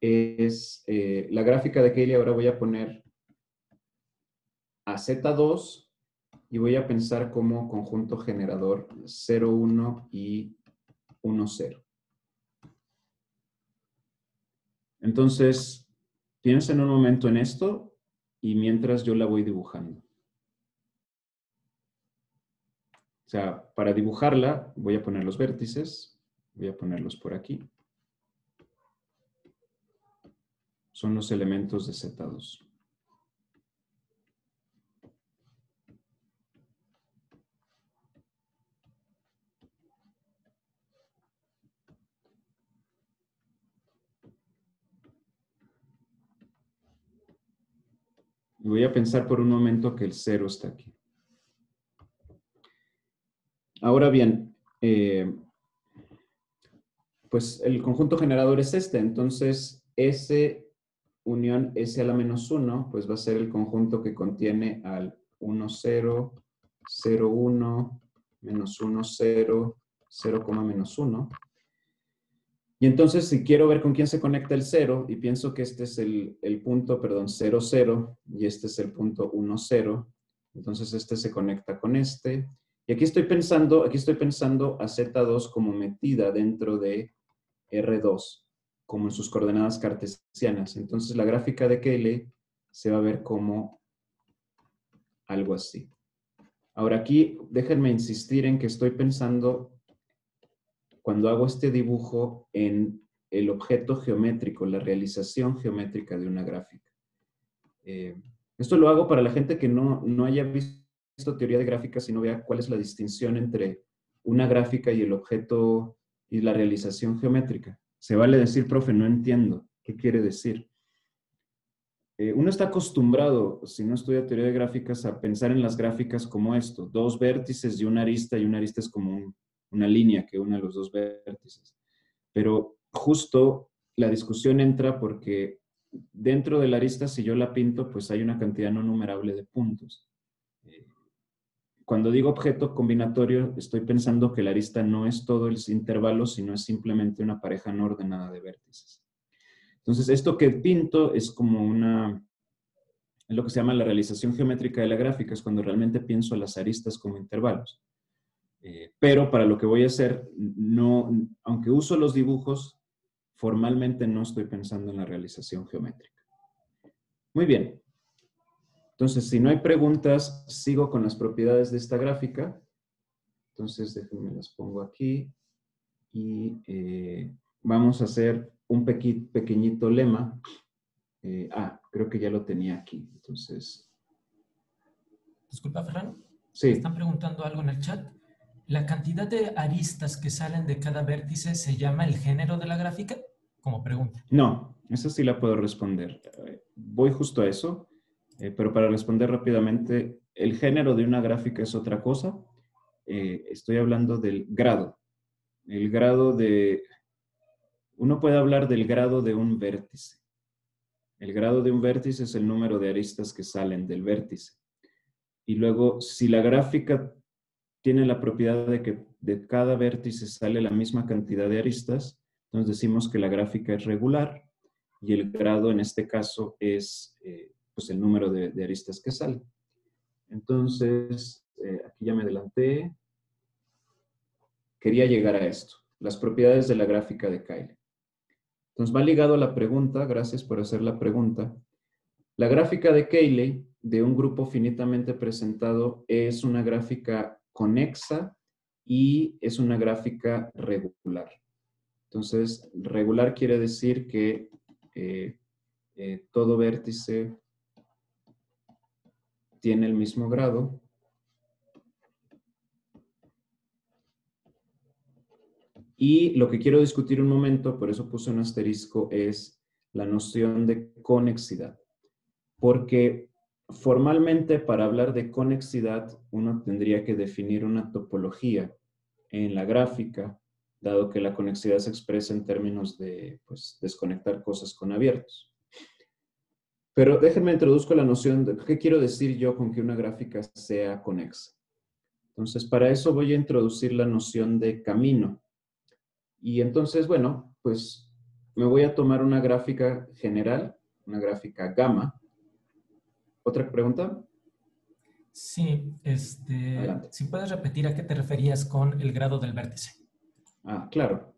es eh, la gráfica de Cayley. Ahora voy a poner a Z2 y voy a pensar como conjunto generador 0, 1 y 1, 0. Entonces, piensen un momento en esto y mientras yo la voy dibujando. O sea, para dibujarla voy a poner los vértices, voy a ponerlos por aquí. Son los elementos de Z2. Voy a pensar por un momento que el cero está aquí. Ahora bien, eh, pues el conjunto generador es este, entonces S unión S a la menos 1, pues va a ser el conjunto que contiene al 1, 0, 0, 1, menos 1, 0, 0, menos 1. Y entonces, si quiero ver con quién se conecta el 0, y pienso que este es el, punto, perdón, 0, 0, y este es el punto 1, 0, entonces este se conecta con este. Y aquí estoy pensando, aquí estoy pensando a Z2 como metida dentro de R2, como en sus coordenadas cartesianas. Entonces, la gráfica de Cayley se va a ver como algo así. Ahora aquí, déjenme insistir en que estoy pensando cuando hago este dibujo en el objeto geométrico, la realización geométrica de una gráfica. Eh, esto lo hago para la gente que no, no haya visto teoría de gráficas y no vea cuál es la distinción entre una gráfica y el objeto y la realización geométrica. Se vale decir, profe, no entiendo. ¿Qué quiere decir? Eh, uno está acostumbrado, si no estudia teoría de gráficas, a pensar en las gráficas como esto. Dos vértices y una arista, y una arista es como un, una línea que une los dos vértices. Pero justo la discusión entra porque dentro de la arista, si yo la pinto, pues hay una cantidad no numerable de puntos. Eh, cuando digo objeto combinatorio, estoy pensando que la arista no es todo el intervalo, sino es simplemente una pareja no ordenada de vértices. Entonces, esto que pinto es como una, es lo que se llama la realización geométrica de la gráfica, es cuando realmente pienso las aristas como intervalos. Eh, pero para lo que voy a hacer, no, aunque uso los dibujos, formalmente no estoy pensando en la realización geométrica. Muy bien. Entonces, si no hay preguntas, sigo con las propiedades de esta gráfica. Entonces, déjenme las pongo aquí. Y eh, vamos a hacer un pequeñito lema. Eh, ah, creo que ya lo tenía aquí. Entonces. Disculpa, Ferran. Sí. Están preguntando algo en el chat. ¿La cantidad de aristas que salen de cada vértice se llama el género de la gráfica? Como pregunta. No, esa sí la puedo responder. Voy justo a eso, eh, pero para responder rápidamente, el género de una gráfica es otra cosa. Eh, estoy hablando del grado. El grado de... Uno puede hablar del grado de un vértice. El grado de un vértice es el número de aristas que salen del vértice. Y luego, si la gráfica tiene la propiedad de que de cada vértice sale la misma cantidad de aristas, entonces decimos que la gráfica es regular y el grado en este caso es eh, pues el número de, aristas que sale. Entonces, eh, aquí ya me adelanté. Quería llegar a esto, las propiedades de la gráfica de Cayley. Entonces va ligado a la pregunta, gracias por hacer la pregunta. La gráfica de Cayley de un grupo finitamente presentado es una gráfica conexa y es una gráfica regular. Entonces, regular quiere decir que eh, eh, todo vértice tiene el mismo grado. Y lo que quiero discutir un momento, por eso puse un asterisco, es la noción de conexidad. Porque Formalmente, para hablar de conexidad, uno tendría que definir una topología en la gráfica, dado que la conexidad se expresa en términos de pues, desconectar cosas con abiertos. Pero déjenme introduzco la noción de qué quiero decir yo con que una gráfica sea conexa. Entonces, para eso voy a introducir la noción de camino. Y entonces, bueno, pues me voy a tomar una gráfica general, una gráfica gamma. ¿Otra pregunta? Sí, este, si puedes repetir a qué te referías con el grado del vértice. Ah, claro.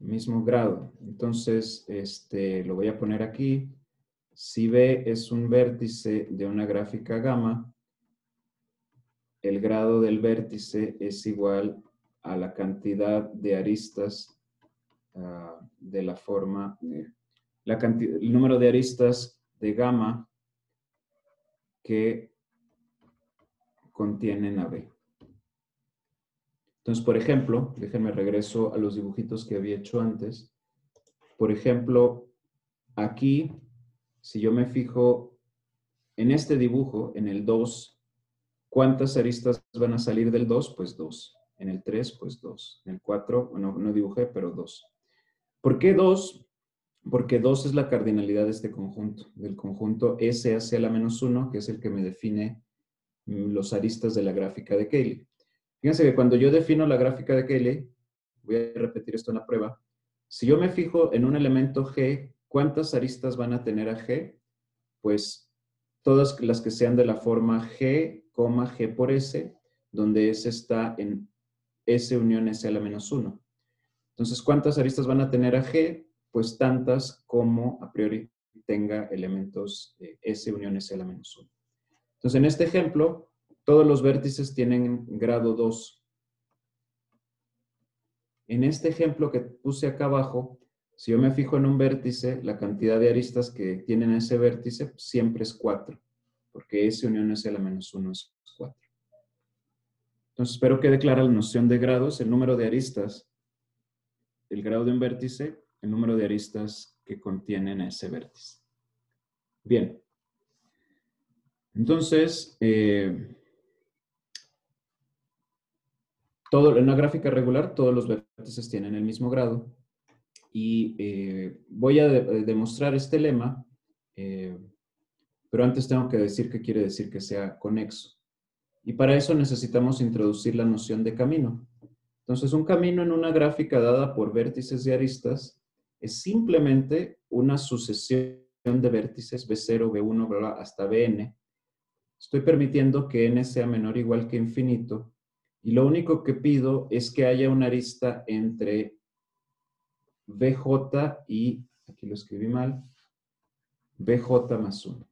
Mismo grado. Entonces, este, lo voy a poner aquí. Si B es un vértice de una gráfica gamma, el grado del vértice es igual a la cantidad de aristas ah, de la forma, la cantidad, el número de aristas de gamma que contienen a B. Entonces, por ejemplo, déjenme regreso a los dibujitos que había hecho antes. Por ejemplo, aquí, si yo me fijo en este dibujo, en el 2, ¿cuántas aristas van a salir del 2? Pues 2. En el 3, pues 2. En el 4, no, no dibujé, pero 2. ¿Por qué 2? Porque 2 es la cardinalidad de este conjunto, del conjunto S hacia la menos 1, que es el que me define mm, los aristas de la gráfica de Cayley. Fíjense que cuando yo defino la gráfica de Cayley, voy a repetir esto en la prueba, si yo me fijo en un elemento G, ¿cuántas aristas van a tener a G? Pues todas las que sean de la forma G, G por S, donde S está en S unión S a la menos 1. Entonces, ¿cuántas aristas van a tener a G? Pues tantas como a priori tenga elementos S unión S a la menos 1. Entonces, en este ejemplo, todos los vértices tienen grado 2. En este ejemplo que puse acá abajo, si yo me fijo en un vértice, la cantidad de aristas que tienen ese vértice siempre es 4, porque S unión S a la menos 1 es 4. Entonces, espero que clara la noción de grados, el número de aristas, el grado de un vértice, el número de aristas que contienen ese vértice. Bien. Entonces, eh, en una gráfica regular, todos los vértices tienen el mismo grado. Y eh, voy a eh, demostrar este lema, eh, pero antes tengo que decir qué quiere decir que sea conexo. Y para eso necesitamos introducir la noción de camino. Entonces, un camino en una gráfica dada por vértices de aristas es simplemente una sucesión de vértices B0, B1, hasta Bn. Estoy permitiendo que n sea menor o igual que infinito y lo único que pido es que haya una arista entre BJ y, aquí lo escribí mal, BJ más 1. O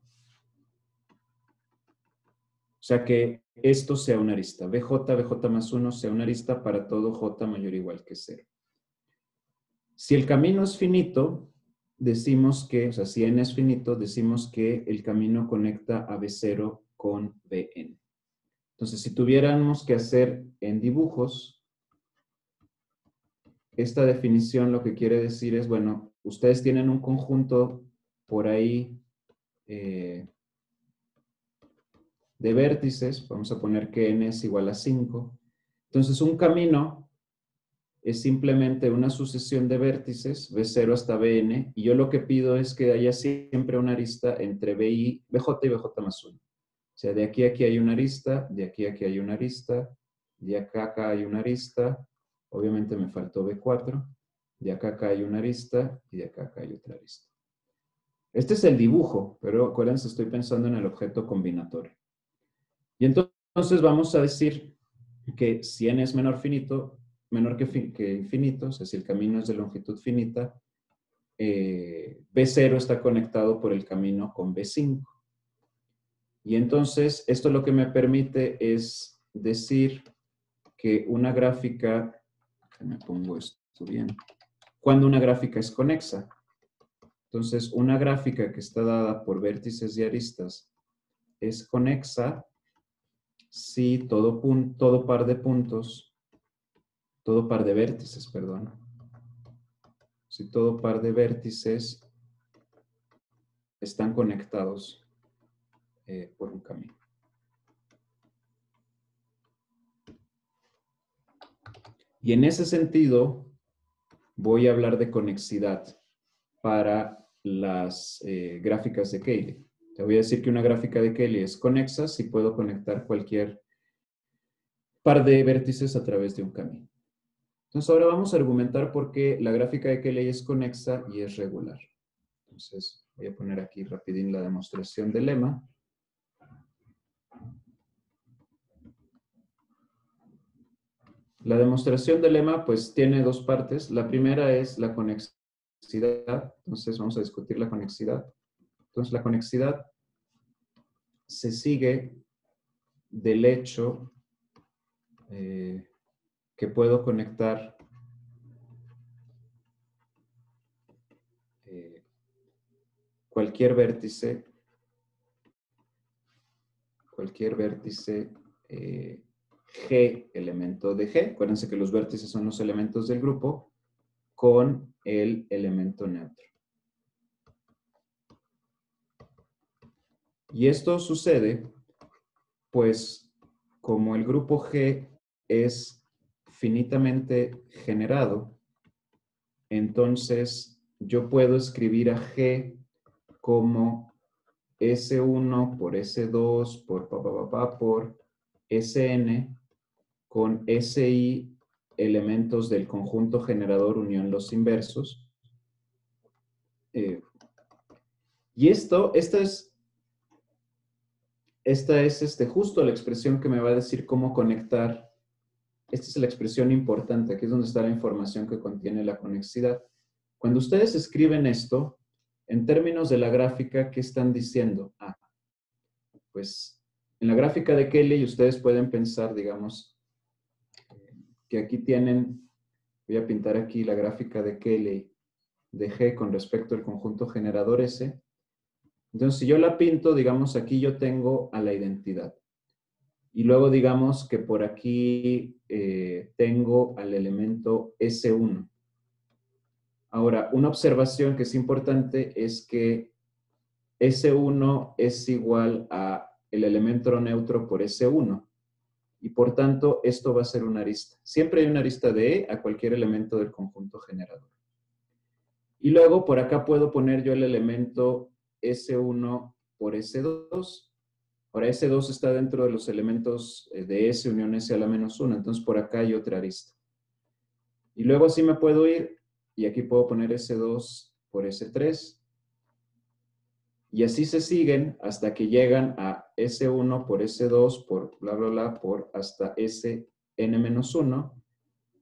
sea que esto sea una arista. BJ, BJ más 1 sea una arista para todo J mayor o igual que 0. Si el camino es finito, decimos que, o sea, si n es finito, decimos que el camino conecta a B0 con Bn. Entonces, si tuviéramos que hacer en dibujos, esta definición lo que quiere decir es, bueno, ustedes tienen un conjunto por ahí eh, de vértices, vamos a poner que n es igual a 5. Entonces, un camino es simplemente una sucesión de vértices, B0 hasta Bn, y yo lo que pido es que haya siempre una arista entre BI, BJ y BJ más 1. O sea, de aquí a aquí hay una arista, de aquí a aquí hay una arista, de acá a acá hay una arista, obviamente me faltó B4, de acá a acá hay una arista y de acá a acá hay otra arista. Este es el dibujo, pero acuérdense, estoy pensando en el objeto combinatorio. Y entonces vamos a decir que si n es menor finito, menor que, que infinito, si el camino es de longitud finita, eh, B0 está conectado por el camino con B5. Y entonces, esto lo que me permite es decir que una gráfica, me pongo esto bien, cuando una gráfica es conexa. Entonces, una gráfica que está dada por vértices y aristas es conexa si todo, todo par de puntos, todo par de vértices, perdón, si todo par de vértices están conectados eh, por un camino. Y en ese sentido, voy a hablar de conexidad para las eh, gráficas de Cayley. Te voy a decir que una gráfica de Cayley es conexa si puedo conectar cualquier par de vértices a través de un camino. Entonces ahora vamos a argumentar por qué la gráfica de Kelly es conexa y es regular. Entonces voy a poner aquí rapidín la demostración del lema. La demostración del lema pues tiene dos partes. La primera es la conexidad. Entonces vamos a discutir la conexidad. Entonces la conexidad se sigue del hecho eh, que puedo conectar eh, cualquier vértice, cualquier vértice eh, G elemento de G. Acuérdense que los vértices son los elementos del grupo con el elemento neutro. Y esto sucede, pues, como el grupo G es finitamente generado, entonces yo puedo escribir a G como S1 por S2 por pa, por Sn con Si elementos del conjunto generador unión los inversos. Eh, y esto, esta es, esta es este, justo la expresión que me va a decir cómo conectar esta es la expresión importante, aquí es donde está la información que contiene la conexidad. Cuando ustedes escriben esto, en términos de la gráfica, ¿qué están diciendo? Ah, pues en la gráfica de Kelly ustedes pueden pensar, digamos, que aquí tienen, voy a pintar aquí la gráfica de Kelly de G con respecto al conjunto generador S. Entonces, si yo la pinto, digamos, aquí yo tengo a la identidad. Y luego digamos que por aquí eh, tengo al elemento S1. Ahora, una observación que es importante es que S1 es igual a el elemento neutro por S1. Y por tanto, esto va a ser una arista. Siempre hay una arista de E a cualquier elemento del conjunto generador. Y luego por acá puedo poner yo el elemento S1 por S2 Ahora, S2 está dentro de los elementos eh, de S unión S a la menos 1, entonces por acá hay otra arista. Y luego así me puedo ir, y aquí puedo poner S2 por S3. Y así se siguen hasta que llegan a S1 por S2 por bla, bla, bla, por hasta Sn menos 1,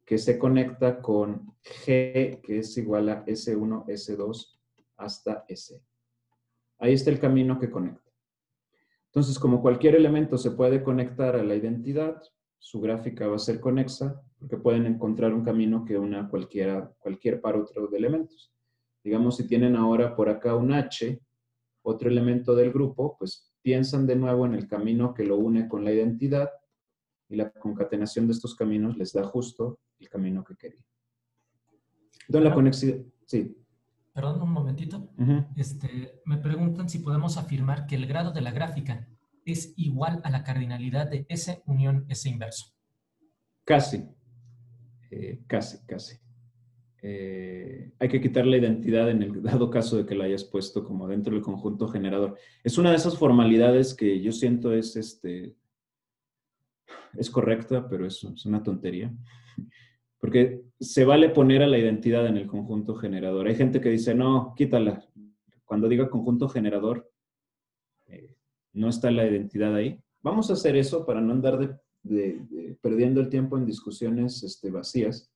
que se conecta con G, que es igual a S1, S2 hasta S. Ahí está el camino que conecta. Entonces, como cualquier elemento se puede conectar a la identidad, su gráfica va a ser conexa, porque pueden encontrar un camino que una cualquiera, cualquier par otro de elementos. Digamos, si tienen ahora por acá un H, otro elemento del grupo, pues piensan de nuevo en el camino que lo une con la identidad y la concatenación de estos caminos les da justo el camino que querían. Entonces, la conexión, sí. Perdón, un momentito. este, me preguntan si podemos afirmar que el grado de la gráfica es igual a la cardinalidad de S unión S inverso. Casi. Eh, casi, casi. Eh, hay que quitar la identidad en el dado caso de que la hayas puesto como dentro del conjunto generador. Es una de esas formalidades que yo siento es, este, es correcta, pero es una tontería. Porque se vale poner a la identidad en el conjunto generador. Hay gente que dice, no, quítala. Cuando diga conjunto generador, eh, no está la identidad ahí. Vamos a hacer eso para no andar perdiendo el tiempo en discusiones este, vacías.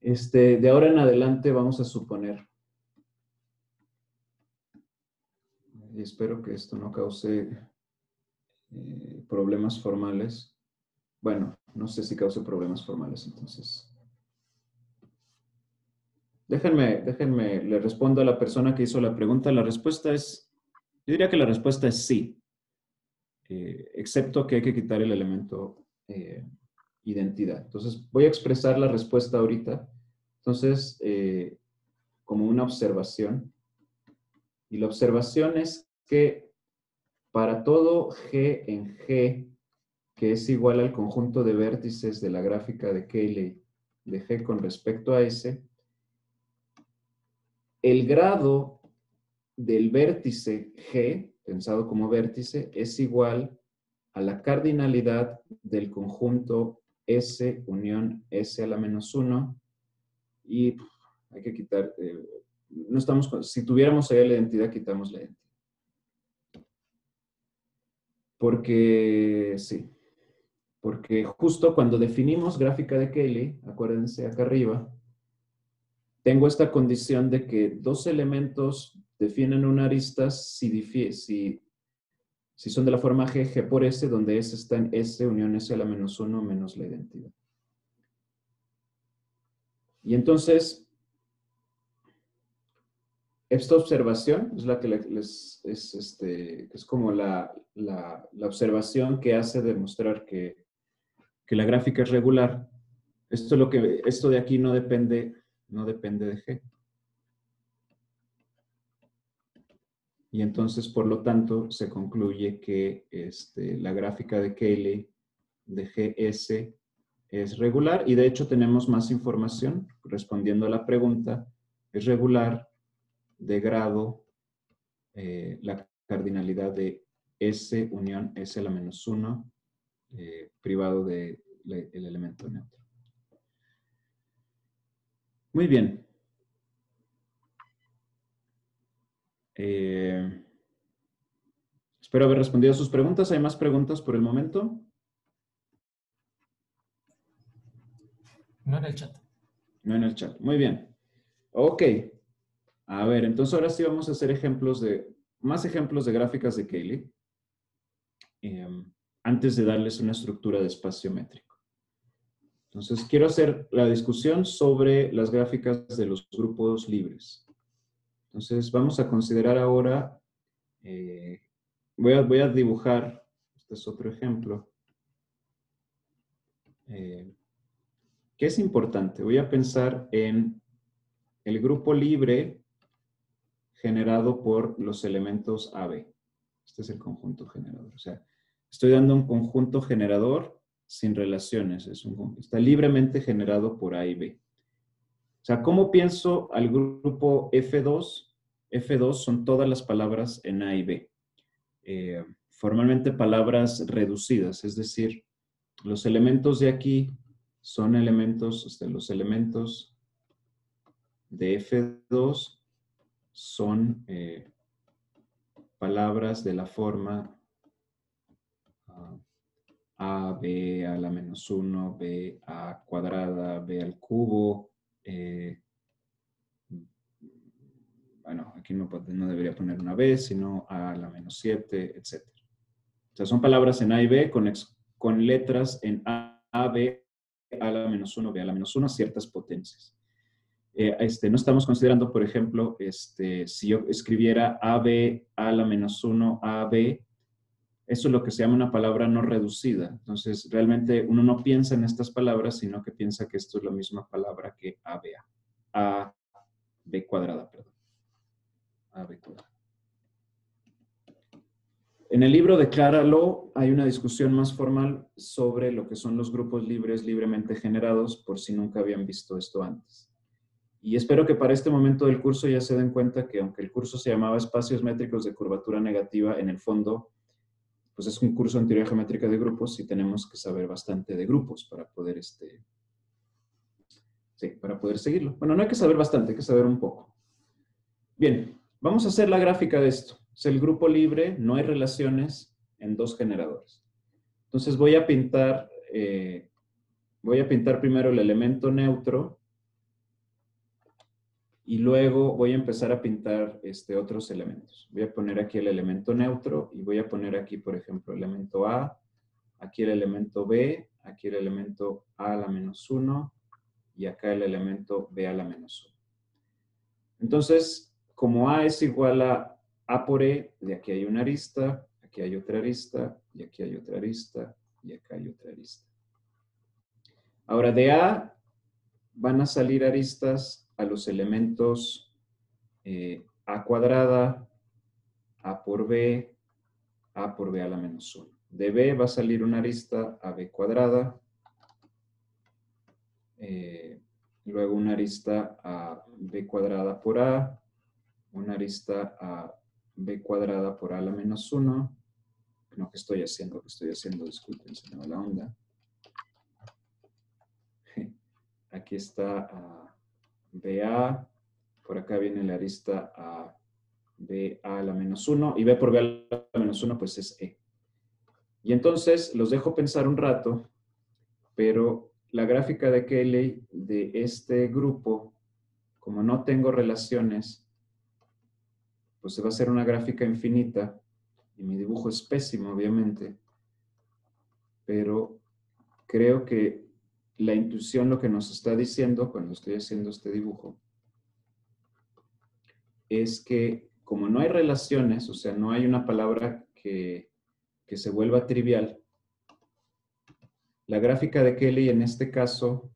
Este, de ahora en adelante vamos a suponer, y espero que esto no cause eh, problemas formales, bueno, no sé si cause problemas formales, entonces. Déjenme, déjenme, le respondo a la persona que hizo la pregunta. La respuesta es, yo diría que la respuesta es sí, eh, excepto que hay que quitar el elemento eh, identidad. Entonces, voy a expresar la respuesta ahorita. Entonces, eh, como una observación. Y la observación es que para todo G en G que es igual al conjunto de vértices de la gráfica de Cayley de G con respecto a S, el grado del vértice G, pensado como vértice, es igual a la cardinalidad del conjunto S unión S a la menos 1 y hay que quitar, eh, no estamos, si tuviéramos ahí la identidad, quitamos la identidad. Porque, sí, porque justo cuando definimos gráfica de Cayley, acuérdense acá arriba, tengo esta condición de que dos elementos definen una arista si, son de la forma G, G por S, donde S está en S unión S a la menos 1 menos la identidad. Y entonces, esta observación es la que les, es, este, es como la, la, observación que hace demostrar que, que, la gráfica es regular. Esto, lo que, esto de aquí no depende, no depende de G. Y entonces, por lo tanto, se concluye que este, la gráfica de Cayley de GS es regular y de hecho tenemos más información respondiendo a la pregunta. Es regular de grado eh, la cardinalidad de S unión S a la menos 1 eh, privado del elemento neutro. Muy bien. Eh, espero haber respondido a sus preguntas. ¿Hay más preguntas por el momento? No en el chat. No en el chat. Muy bien. Ok. A ver, entonces ahora sí vamos a hacer ejemplos de, más ejemplos de gráficas de Cayley, em, antes de darles una estructura de espacio métrico. Entonces, quiero hacer la discusión sobre las gráficas de los grupos libres. Entonces, vamos a considerar ahora, eh, voy, a, dibujar, este es otro ejemplo, eh, que es importante. Voy a pensar en el grupo libre generado por los elementos AB. Este es el conjunto generador. O sea, estoy dando un conjunto generador sin relaciones. Está libremente generado por A y B. O sea, ¿cómo pienso al grupo F2? F2 son todas las palabras en A y B. Eh, formalmente palabras reducidas, es decir, los elementos de aquí son elementos, este, los elementos de F2 son eh, palabras de la forma a, b a la menos 1, b a cuadrada, b al cubo. Eh, bueno, aquí no, no, debería poner una b, sino a la menos 7, etc. O sea, son palabras en a y b con, con letras en a, a, b, a la menos 1, b a la menos 1, ciertas potencias. Eh, este, no estamos considerando, por ejemplo, este, si yo escribiera AB a la menos 1, AB, eso es lo que se llama una palabra no reducida. Entonces, realmente uno no piensa en estas palabras, sino que piensa que esto es la misma palabra que ABA. A, B cuadrada, perdón. AB cuadrada. En el libro Decláralo hay una discusión más formal sobre lo que son los grupos libres libremente generados, por si nunca habían visto esto antes. Y espero que para este momento del curso ya se den cuenta que aunque el curso se llamaba Espacios Métricos de Curvatura Negativa, en el fondo, pues es un curso en teoría geométrica de grupos y tenemos que saber bastante de grupos para poder, este, sí, para poder seguirlo. Bueno, no hay que saber bastante, hay que saber un poco. Bien, vamos a hacer la gráfica de esto. Es el grupo libre, no hay relaciones en dos generadores. Entonces voy a pintar, eh, voy a pintar primero el elemento neutro y luego voy a empezar a pintar este, otros elementos. Voy a poner aquí el elemento neutro y voy a poner aquí, por ejemplo, el elemento A, aquí el elemento B, aquí el elemento A a la menos 1 y acá el elemento B a la menos 1. Entonces, como A es igual a A por E, de aquí hay una arista, aquí hay otra arista, y aquí hay otra arista, y acá hay otra arista. Ahora, de A van a salir aristas a los elementos eh, a cuadrada, a por b, a por b a la menos 1. De b va a salir una arista a b cuadrada, eh, luego una arista a b cuadrada por a, una arista a b cuadrada por a la menos 1. No, ¿qué estoy haciendo? ¿Qué estoy haciendo? Disculpen, se me va la onda. aquí está a BA, por acá viene la arista a B a la menos 1 y B por B a la menos 1 pues es E. Y entonces los dejo pensar un rato, pero la gráfica de Cayley de este grupo, como no tengo relaciones, pues se va a hacer una gráfica infinita y mi dibujo es pésimo, obviamente, pero creo que la intuición lo que nos está diciendo cuando estoy haciendo este dibujo es que como no hay relaciones, o sea, no hay una palabra que, que se vuelva trivial, la gráfica de Kelly en este caso,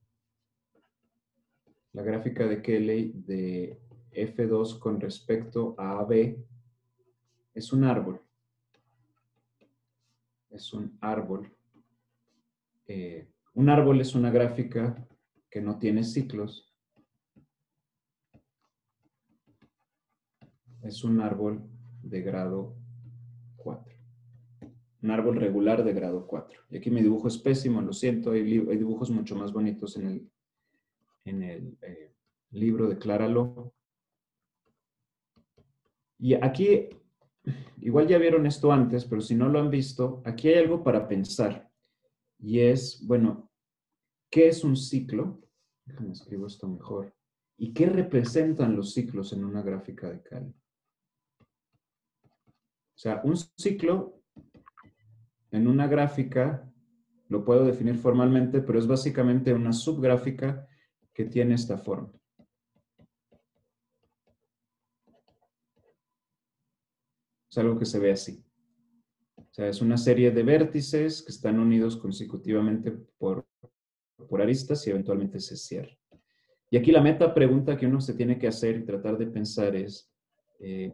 la gráfica de Kelly de F2 con respecto a AB es un árbol. Es un árbol. Eh, un árbol es una gráfica que no tiene ciclos. Es un árbol de grado 4. Un árbol regular de grado 4. Y aquí mi dibujo es pésimo, lo siento. Hay, dibujos mucho más bonitos en el, en el eh, libro de Clara Lo. Y aquí, igual ya vieron esto antes, pero si no lo han visto, aquí hay algo para pensar. Y es, bueno, ¿qué es un ciclo? Déjame escribo esto mejor. ¿Y qué representan los ciclos en una gráfica de Cali? O sea, un ciclo en una gráfica lo puedo definir formalmente, pero es básicamente una subgráfica que tiene esta forma. Es algo que se ve así. O sea, es una serie de vértices que están unidos consecutivamente por, por aristas y eventualmente se cierran. Y aquí la meta pregunta que uno se tiene que hacer y tratar de pensar es, eh,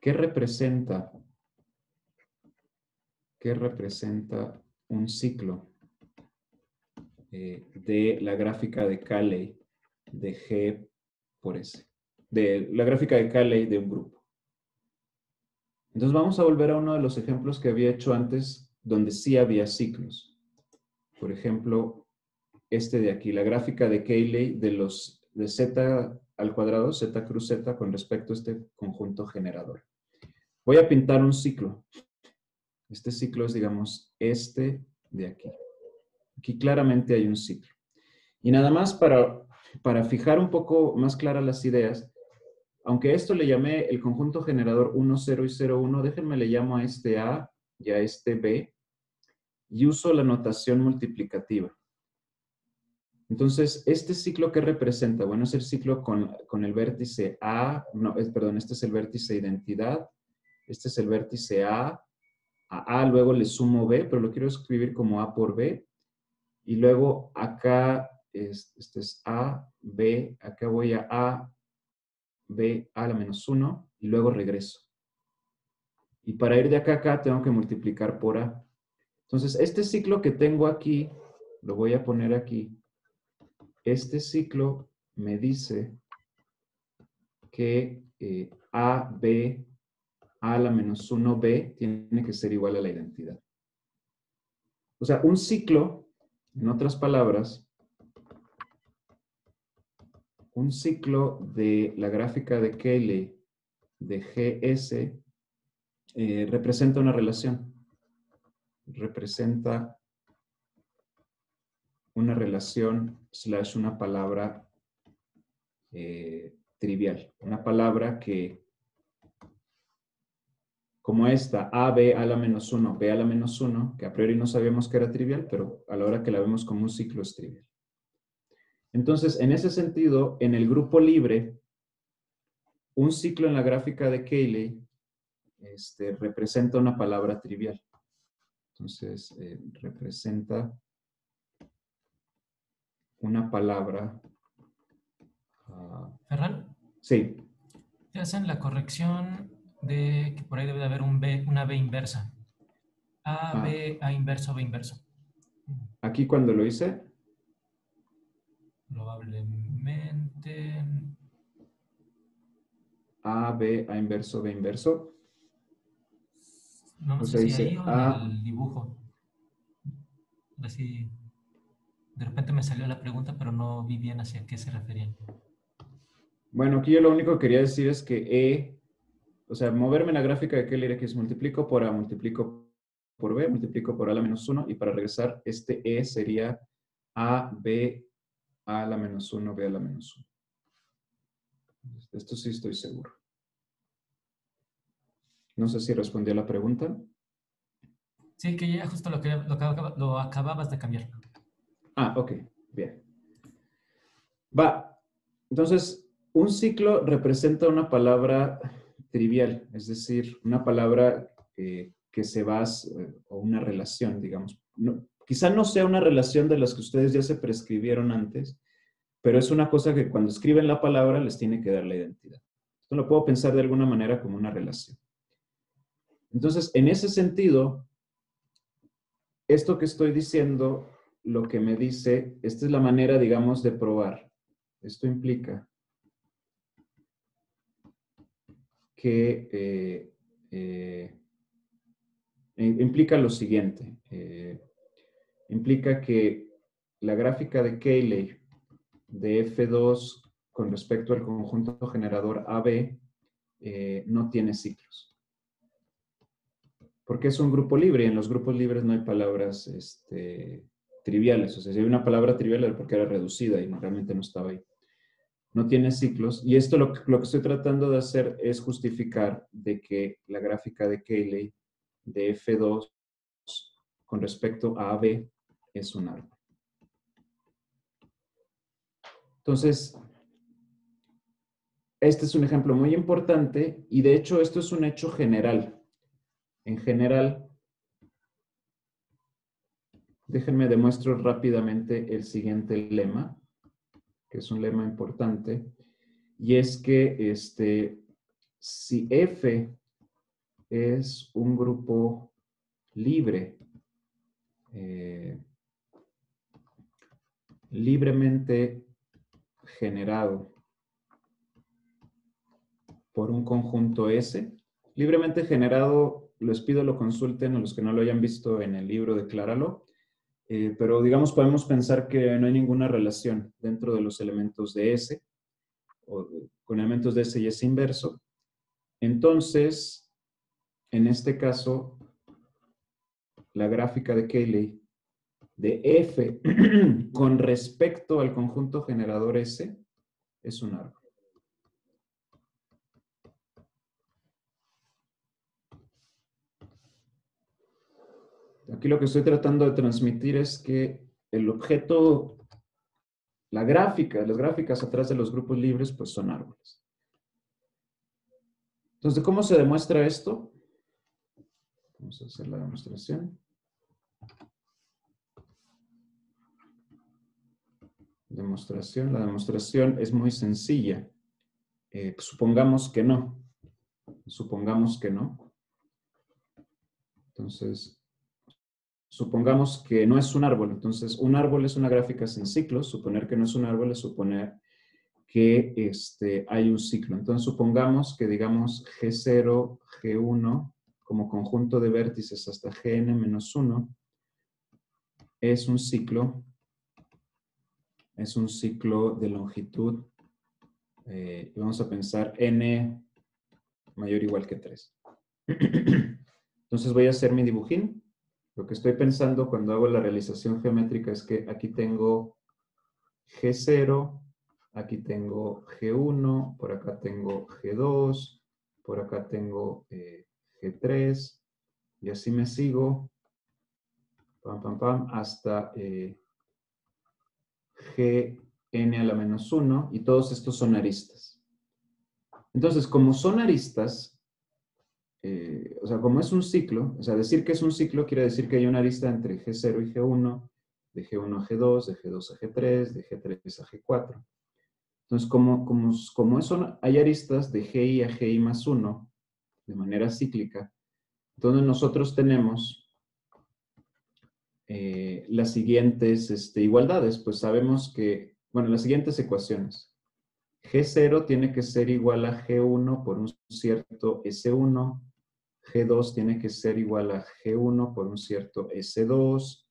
¿qué representa, qué representa un ciclo eh, de la gráfica de Cayley de G por S? De la gráfica de Cayley de un grupo. Entonces vamos a volver a uno de los ejemplos que había hecho antes donde sí había ciclos. Por ejemplo, este de aquí, la gráfica de Cayley de los de z al cuadrado, z cruz z, con respecto a este conjunto generador. Voy a pintar un ciclo. Este ciclo es, digamos, este de aquí. Aquí claramente hay un ciclo. Y nada más para, para fijar un poco más claras las ideas, aunque esto le llamé el conjunto generador 1, 0 y 0, 1, déjenme le llamo a este A y a este B y uso la notación multiplicativa. Entonces, ¿este ciclo qué representa? Bueno, es el ciclo con, el vértice A, no, perdón, este es el vértice identidad, este es el vértice A, a A luego le sumo B, pero lo quiero escribir como A por B, y luego acá, este es A, B, acá voy a A, b a la menos 1 y luego regreso. Y para ir de acá a acá tengo que multiplicar por a. Entonces, este ciclo que tengo aquí, lo voy a poner aquí. Este ciclo me dice que eh, a, b, a a la menos 1b tiene que ser igual a la identidad. O sea, un ciclo, en otras palabras, un ciclo de la gráfica de Cayley de GS eh, representa una relación. Representa una relación slash una palabra eh, trivial. Una palabra que, como esta, A, B a la menos 1, B a la menos 1, que a priori no sabíamos que era trivial, pero a la hora que la vemos como un ciclo es trivial. Entonces, en ese sentido, en el grupo libre, un ciclo en la gráfica de Cayley este, representa una palabra trivial. Entonces, eh, representa una palabra. Uh, ¿Ferran? Sí. Te hacen la corrección de que por ahí debe de haber un B, una B inversa. A, ah. B, A inverso, B inverso. Aquí cuando lo hice, Probablemente. A, B, A inverso, B inverso. No, sé si dice ahí o A. el dibujo. Así. De repente me salió la pregunta, pero no vi bien hacia qué se referían. Bueno, aquí yo lo único que quería decir es que E, o sea, moverme en la gráfica de Keller X multiplico por A, multiplico por B, multiplico por A a la menos 1, y para regresar, este E sería A, B, A la menos 1, B a la menos 1. Esto sí estoy seguro. No sé si respondí a la pregunta. Sí, que ya justo lo, que, lo, acababas de cambiar. Ah, ok, bien. Va. Entonces, un ciclo representa una palabra trivial, es decir, una palabra eh, que se basa, eh, o una relación, digamos. Quizá no sea una relación de las que ustedes ya se prescribieron antes, pero es una cosa que cuando escriben la palabra les tiene que dar la identidad. Esto lo puedo pensar de alguna manera como una relación. Entonces, en ese sentido, esto que estoy diciendo, lo que me dice, esta es la manera, digamos, de probar. Esto implica que eh, eh, implica lo siguiente. Eh, implica que la gráfica de Cayley de F2 con respecto al conjunto generador AB no tiene ciclos porque es un grupo libre y en los grupos libres no hay palabras este, triviales. O sea, si hay una palabra trivial era porque era reducida y realmente no estaba ahí. No tiene ciclos. Y esto lo, lo, que estoy tratando de hacer es justificar de que la gráfica de Cayley de F2 con respecto a AB es un árbol. Entonces, este es un ejemplo muy importante y de hecho esto es un hecho general. En general, déjenme demuestro rápidamente el siguiente lema, que es un lema importante, y es que este, si F es un grupo libre, eh, libremente generado por un conjunto S, libremente generado les pido lo consulten a los que no lo hayan visto en el libro, decláralo. Eh, pero digamos, podemos pensar que no hay ninguna relación dentro de los elementos de S, o con elementos de S y S inverso. Entonces, en este caso, la gráfica de Cayley de F con respecto al conjunto generador S es un árbol. Aquí lo que estoy tratando de transmitir es que el objeto, la gráfica, las gráficas atrás de los grupos libres, pues son árboles. Entonces, ¿cómo se demuestra esto? Vamos a hacer la demostración. Demostración. La demostración es muy sencilla. Eh, supongamos que no. Supongamos que no. Entonces, supongamos que no es un árbol. Entonces, un árbol es una gráfica sin ciclos. Suponer que no es un árbol es suponer que este, hay un ciclo. Entonces, supongamos que digamos G0, G1 como conjunto de vértices hasta Gn menos 1 es un ciclo, es un ciclo de longitud. Eh, vamos a pensar n mayor o igual que 3. Entonces voy a hacer mi dibujín. Lo que estoy pensando cuando hago la realización geométrica es que aquí tengo G0, aquí tengo G1, por acá tengo G2, por acá tengo eh, G3, y así me sigo, pam, pam, pam, hasta eh, Gn a la menos 1, y todos estos son aristas. Entonces, como son aristas, eh, o sea, como es un ciclo, o sea, decir que es un ciclo quiere decir que hay una arista entre G0 y G1, de G1 a G2, de G2 a G3, de G3 a G4. Entonces, como, como, como hay aristas de GI a GI más 1 de manera cíclica, entonces nosotros tenemos eh, las siguientes este, igualdades, pues sabemos que, bueno, las siguientes ecuaciones. G0 tiene que ser igual a G1 por un cierto S1 G2 tiene que ser igual a G1 por un cierto S2,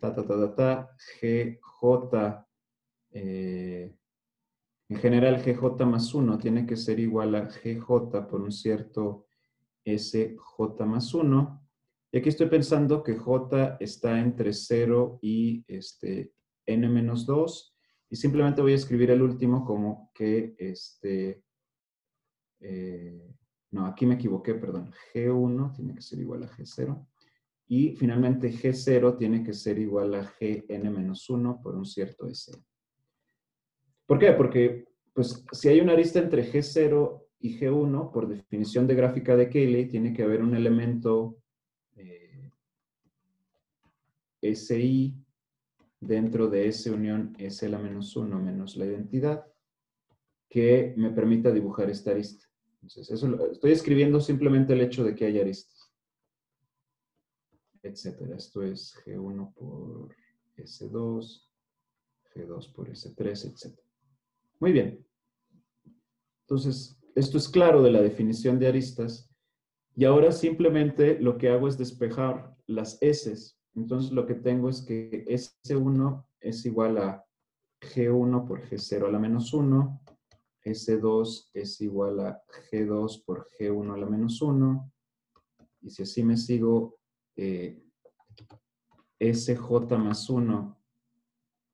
ta, ta, ta, ta, ta, GJ, eh, en general GJ más 1 tiene que ser igual a GJ por un cierto SJ más 1. Y aquí estoy pensando que J está entre 0 y este, N menos 2. Y simplemente voy a escribir el último como que, este, eh, no, aquí me equivoqué, perdón. G1 tiene que ser igual a G0. Y finalmente G0 tiene que ser igual a Gn-1 por un cierto S. ¿Por qué? Porque pues, si hay una arista entre G0 y G1, por definición de gráfica de Cayley, tiene que haber un elemento eh, SI dentro de S unión S la menos 1 menos la identidad que me permita dibujar esta arista. Entonces, eso estoy escribiendo simplemente el hecho de que haya aristas. Etcétera. Esto es G1 por S2, G2 por S3, etcétera. Muy bien. Entonces, esto es claro de la definición de aristas. Y ahora simplemente lo que hago es despejar las S. Entonces, lo que tengo es que S1 es igual a G1 por G0 a la menos 1 S2 es igual a G2 por G1 a la menos 1. Y si así me sigo, eh, SJ más 1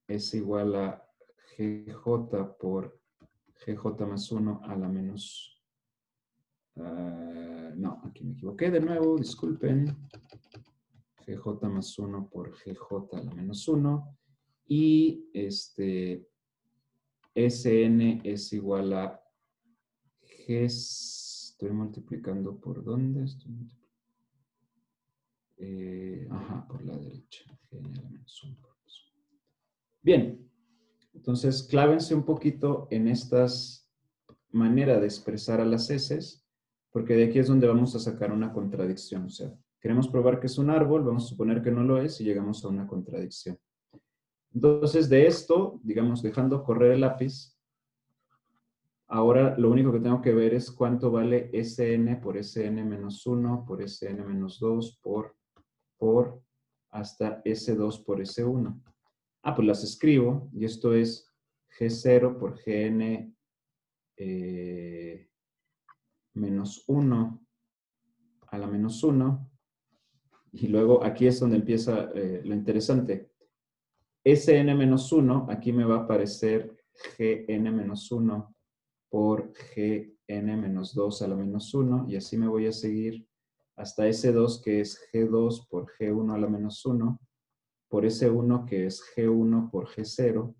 es igual a GJ por GJ más 1 a la menos... Uh, no, aquí me equivoqué de nuevo, disculpen. GJ más 1 por GJ a la menos 1. Y este, Sn es igual a G, estoy multiplicando por dónde, estoy eh, ajá, por la derecha, Bien, entonces clávense un poquito en estas manera de expresar a las S, porque de aquí es donde vamos a sacar una contradicción, o sea, queremos probar que es un árbol, vamos a suponer que no lo es y llegamos a una contradicción. Entonces, de esto, digamos, dejando correr el lápiz, ahora lo único que tengo que ver es cuánto vale Sn por Sn menos 1 por Sn menos 2 por, por hasta S2 por S1. Ah, pues las escribo y esto es G0 por Gn eh, menos 1 a la menos 1. Y luego aquí es donde empieza eh, lo interesante. Sn-1, aquí me va a aparecer Gn-1 por Gn-2 a la menos 1, y así me voy a seguir hasta S2, que es G2 por G1 a la menos 1, por S1, que es G1 por G0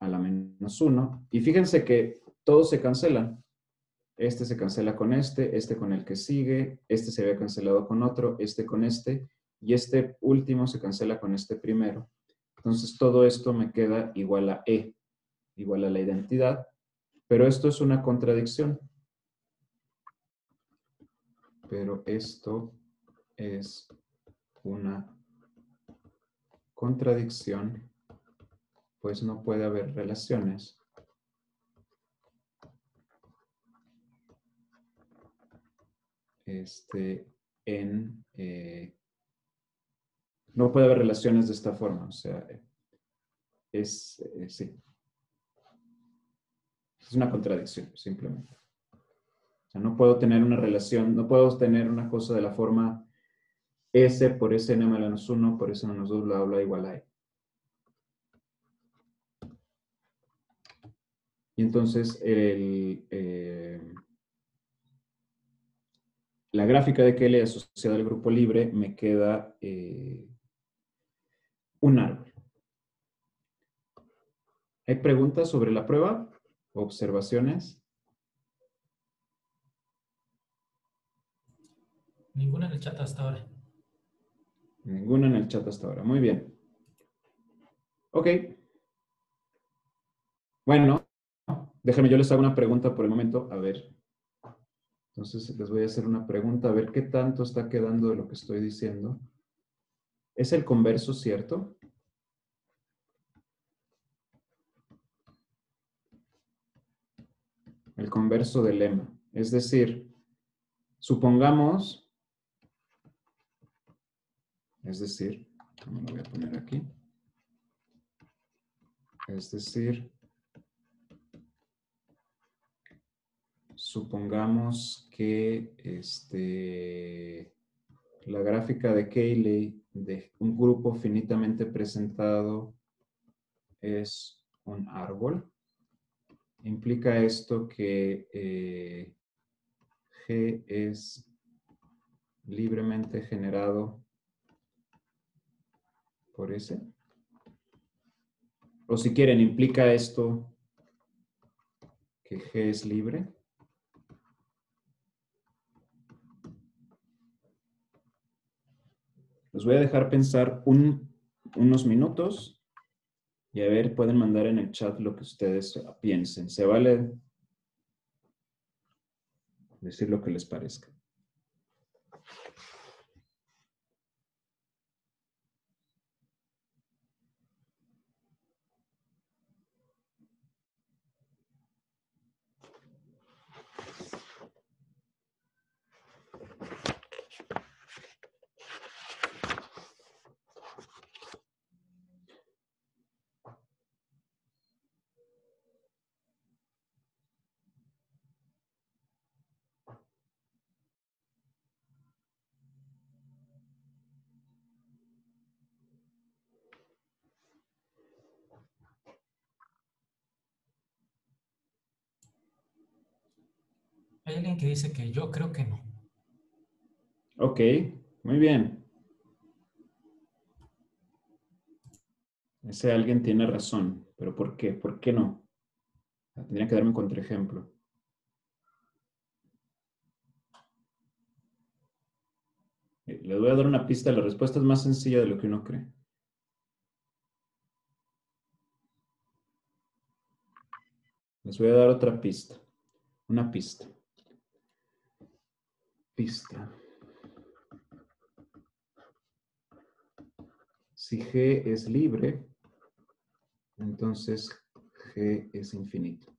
a la menos 1. Y fíjense que todos se cancelan. Este se cancela con este, este con el que sigue, este se había cancelado con otro, este con este, y este último se cancela con este primero. Entonces todo esto me queda igual a E, igual a la identidad, pero esto es una contradicción. Pero esto es una contradicción, pues no puede haber relaciones. Este, en eh, no puede haber relaciones de esta forma, o sea, es, eh, sí. Es una contradicción, simplemente. O sea, no puedo tener una relación, no puedo tener una cosa de la forma S por S n menos 1 por S menos 2, bla, bla, igual a E. Y entonces el, eh, la gráfica de Kelly asociada al grupo libre me queda eh, un árbol. ¿Hay preguntas sobre la prueba? ¿Observaciones? Ninguna en el chat hasta ahora. Ninguna en el chat hasta ahora. Muy bien. Ok. Bueno, déjenme, yo les hago una pregunta por el momento. A ver. Entonces les voy a hacer una pregunta, a ver qué tanto está quedando de lo que estoy diciendo. ¿Es el converso cierto? El converso del lema. Es decir, supongamos, es decir, Me lo voy a poner aquí. Es decir, supongamos que este, la gráfica de Cayley de un grupo finitamente presentado es un árbol. Implica esto que eh, G es libremente generado por S. O si quieren, implica esto que G es libre. Los voy a dejar pensar unos minutos y a ver, pueden mandar en el chat lo que ustedes piensen. Se vale decir lo que les parezca. Hay que dice que yo creo que no. Ok, muy bien. Ese alguien tiene razón, pero ¿por qué? ¿Por qué no? Tendría que darme un contraejemplo. Eh, Les voy a dar una pista, la respuesta es más sencilla de lo que uno cree. Les voy a dar otra pista, una pista pista. Si G es libre, entonces G es infinito.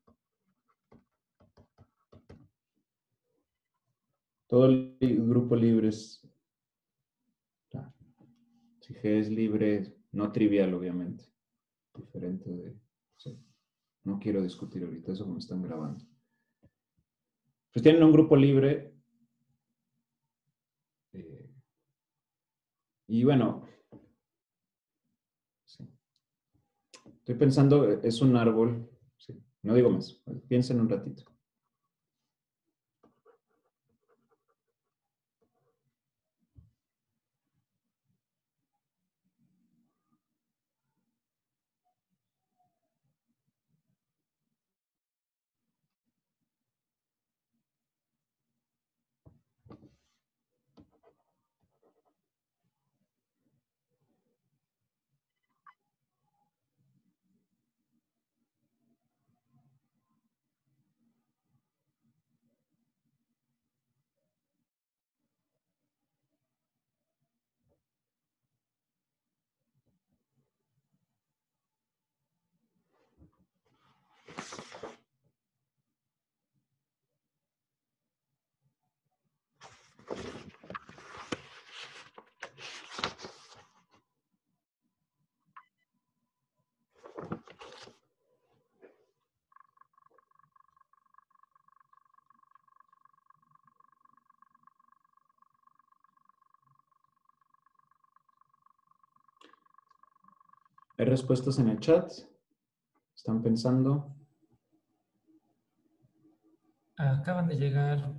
Todo el grupo libre es... Si G es libre, no trivial, obviamente. Diferente de... No quiero discutir ahorita eso como están grabando. Pues tienen un grupo libre Y bueno, estoy pensando, es un árbol, no digo más, piensen un ratito. ¿Hay respuestas en el chat? ¿Están pensando? Acaban de llegar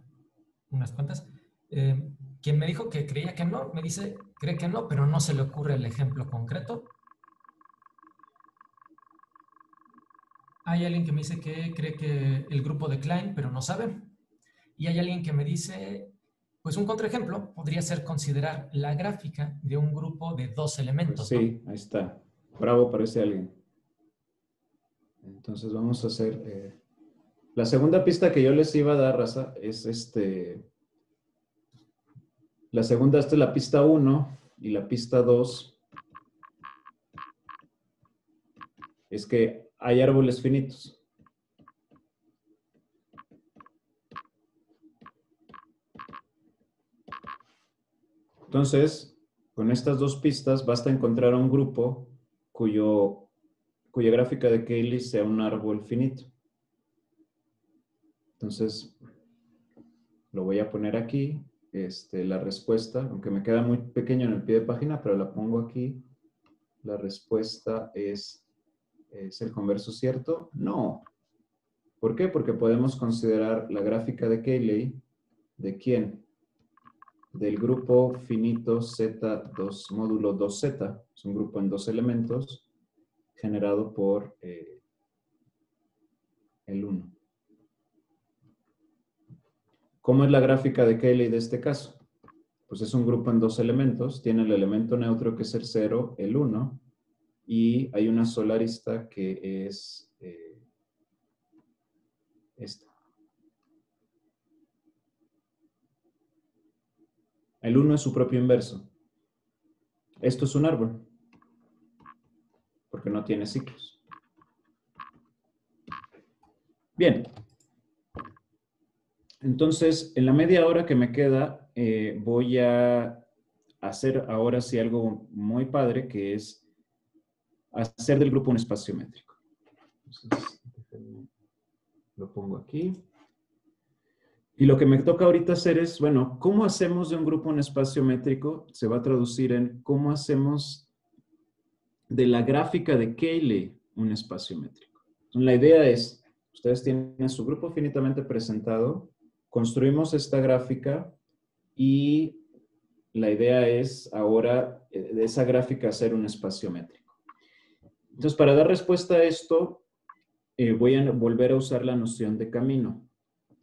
unas cuantas. Eh, quien me dijo que creía que no, me dice, cree que no, pero no se le ocurre el ejemplo concreto. Hay alguien que me dice que cree que el grupo de Klein, pero no sabe. Y hay alguien que me dice, pues un contraejemplo podría ser considerar la gráfica de un grupo de dos elementos. Sí, ahí está. Bravo, parece alguien. Entonces vamos a hacer... Eh, la segunda pista que yo les iba a dar, Raza, es este... La segunda, esta es la pista 1 y la pista 2 es que hay árboles finitos. Entonces, Con estas dos pistas basta encontrar un grupo cuyo, cuya gráfica de Cayley sea un árbol finito. Entonces, lo voy a poner aquí, este, la respuesta, aunque me queda muy pequeño en el pie de página, pero la pongo aquí. La respuesta es, ¿es el converso cierto? No. ¿Por qué? Porque podemos considerar la gráfica de Cayley, ¿de quién? Del grupo finito Z2, módulo 2Z, es un grupo en dos elementos, generado por eh, el 1. ¿Cómo es la gráfica de Cayley de este caso? Pues es un grupo en dos elementos. Tiene el elemento neutro que es el 0, el 1, y hay una solarista que es eh, esta. El 1 es su propio inverso. Esto es un árbol, porque no tiene ciclos. Bien, entonces, en la media hora que me queda, eh, voy a hacer ahora sí algo muy padre, que es hacer del grupo un espacio métrico. Entonces, lo pongo aquí. Y lo que me toca ahorita hacer es, bueno, ¿cómo hacemos de un grupo un espacio métrico? Se va a traducir en cómo hacemos de la gráfica de Cayley un espacio métrico. La idea es, ustedes tienen su grupo finitamente presentado, Construimos esta gráfica y la idea es ahora eh, de esa gráfica hacer un espacio métrico. Entonces, para dar respuesta a esto, eh, voy a volver a usar la noción de camino.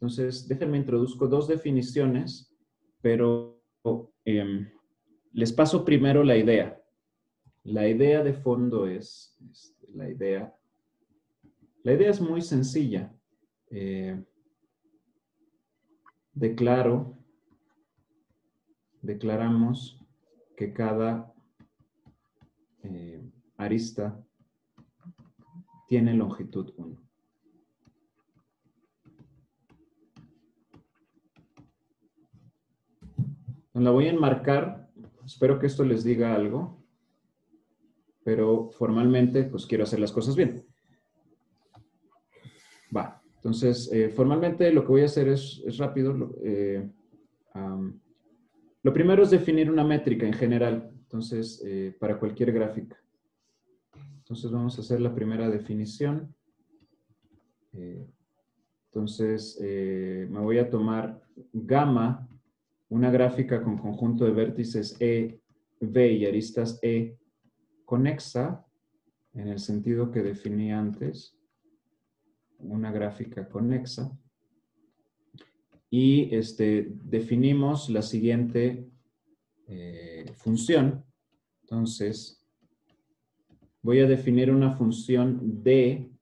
Entonces, déjenme introduzco dos definiciones, pero em, les paso primero la idea. La idea de fondo es, este, la idea, la idea es muy sencilla. Eh, declaro, declaramos que cada eh, arista tiene longitud 1. La voy a enmarcar, espero que esto les diga algo, pero formalmente pues quiero hacer las cosas bien. Va. Entonces, eh, formalmente lo que voy a hacer es, rápido. Lo, eh, primero es definir una métrica en general, entonces, eh, para cualquier gráfica. Entonces, vamos a hacer la primera definición. entonces, me voy a tomar gamma, una gráfica con conjunto de vértices E, V y aristas E conexa, en el sentido que definí antes una gráfica conexa y este, definimos la siguiente eh, función. Entonces, voy a definir una función D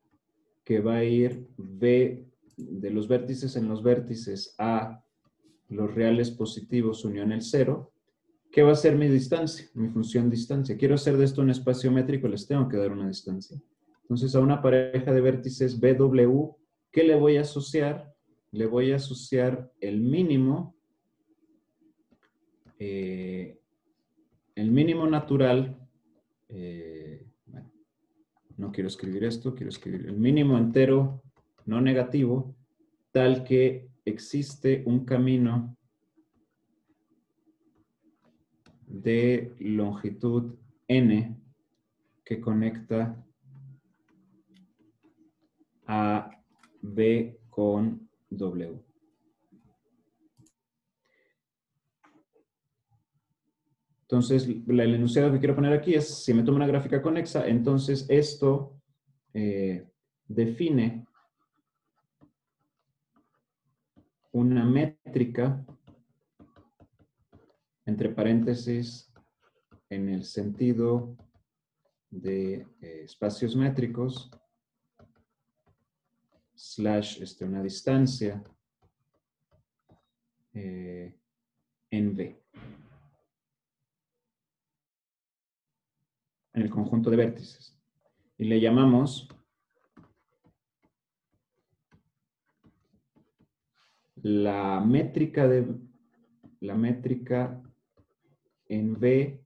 que va a ir V de los vértices en los vértices a los reales positivos unión el cero. ¿Qué va a ser mi distancia? Mi función distancia. Quiero hacer de esto un espacio métrico, les tengo que dar una distancia. Entonces, a una pareja de vértices BW, ¿qué le voy a asociar? Le voy a asociar el mínimo, eh, el mínimo natural, eh, bueno, no quiero escribir esto, quiero escribir el mínimo entero no negativo, tal que existe un camino de longitud n que conecta a B con W. Entonces, el enunciado que quiero poner aquí es, si me tomo una gráfica conexa, entonces esto eh, define una métrica, entre paréntesis, en el sentido de eh, espacios métricos, slash este, una distancia eh, en V. En el conjunto de vértices. Y le llamamos la métrica de la métrica en V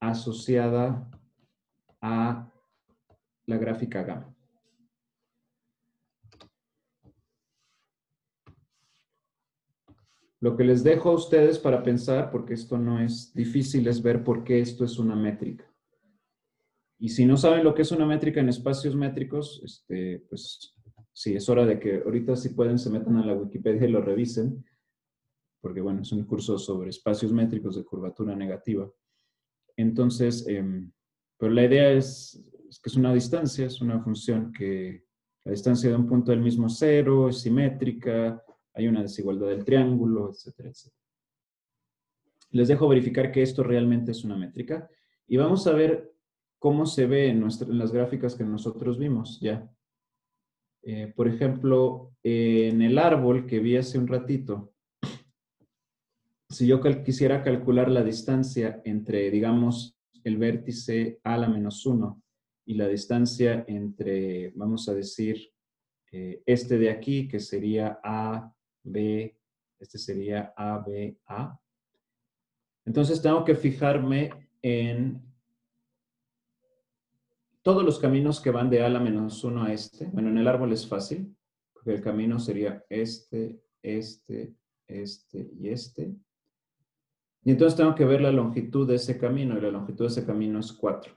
asociada a la gráfica gamma. Lo que les dejo a ustedes para pensar, porque esto no es difícil, es ver por qué esto es una métrica. Y si no saben lo que es una métrica en espacios métricos, este, pues sí, es hora de que ahorita si pueden se metan a la Wikipedia y lo revisen, porque bueno, es un curso sobre espacios métricos de curvatura negativa. Entonces, em, pero la idea es, que es una distancia, es una función que la distancia de un punto del mismo cero es simétrica, hay una desigualdad del triángulo, etcétera, etcétera. Les dejo verificar que esto realmente es una métrica y vamos a ver cómo se ve en, las gráficas que nosotros vimos ya. Eh, por ejemplo, en el árbol que vi hace un ratito, si yo quisiera calcular la distancia entre, digamos, el vértice a la menos 1 y la distancia entre, vamos a decir, eh, este de aquí, que sería A B, este sería A, B, A. Entonces tengo que fijarme en todos los caminos que van de A a la menos 1 a este. Bueno, en el árbol es fácil, porque el camino sería este, este, este y este. Y entonces tengo que ver la longitud de ese camino, y la longitud de ese camino es 4.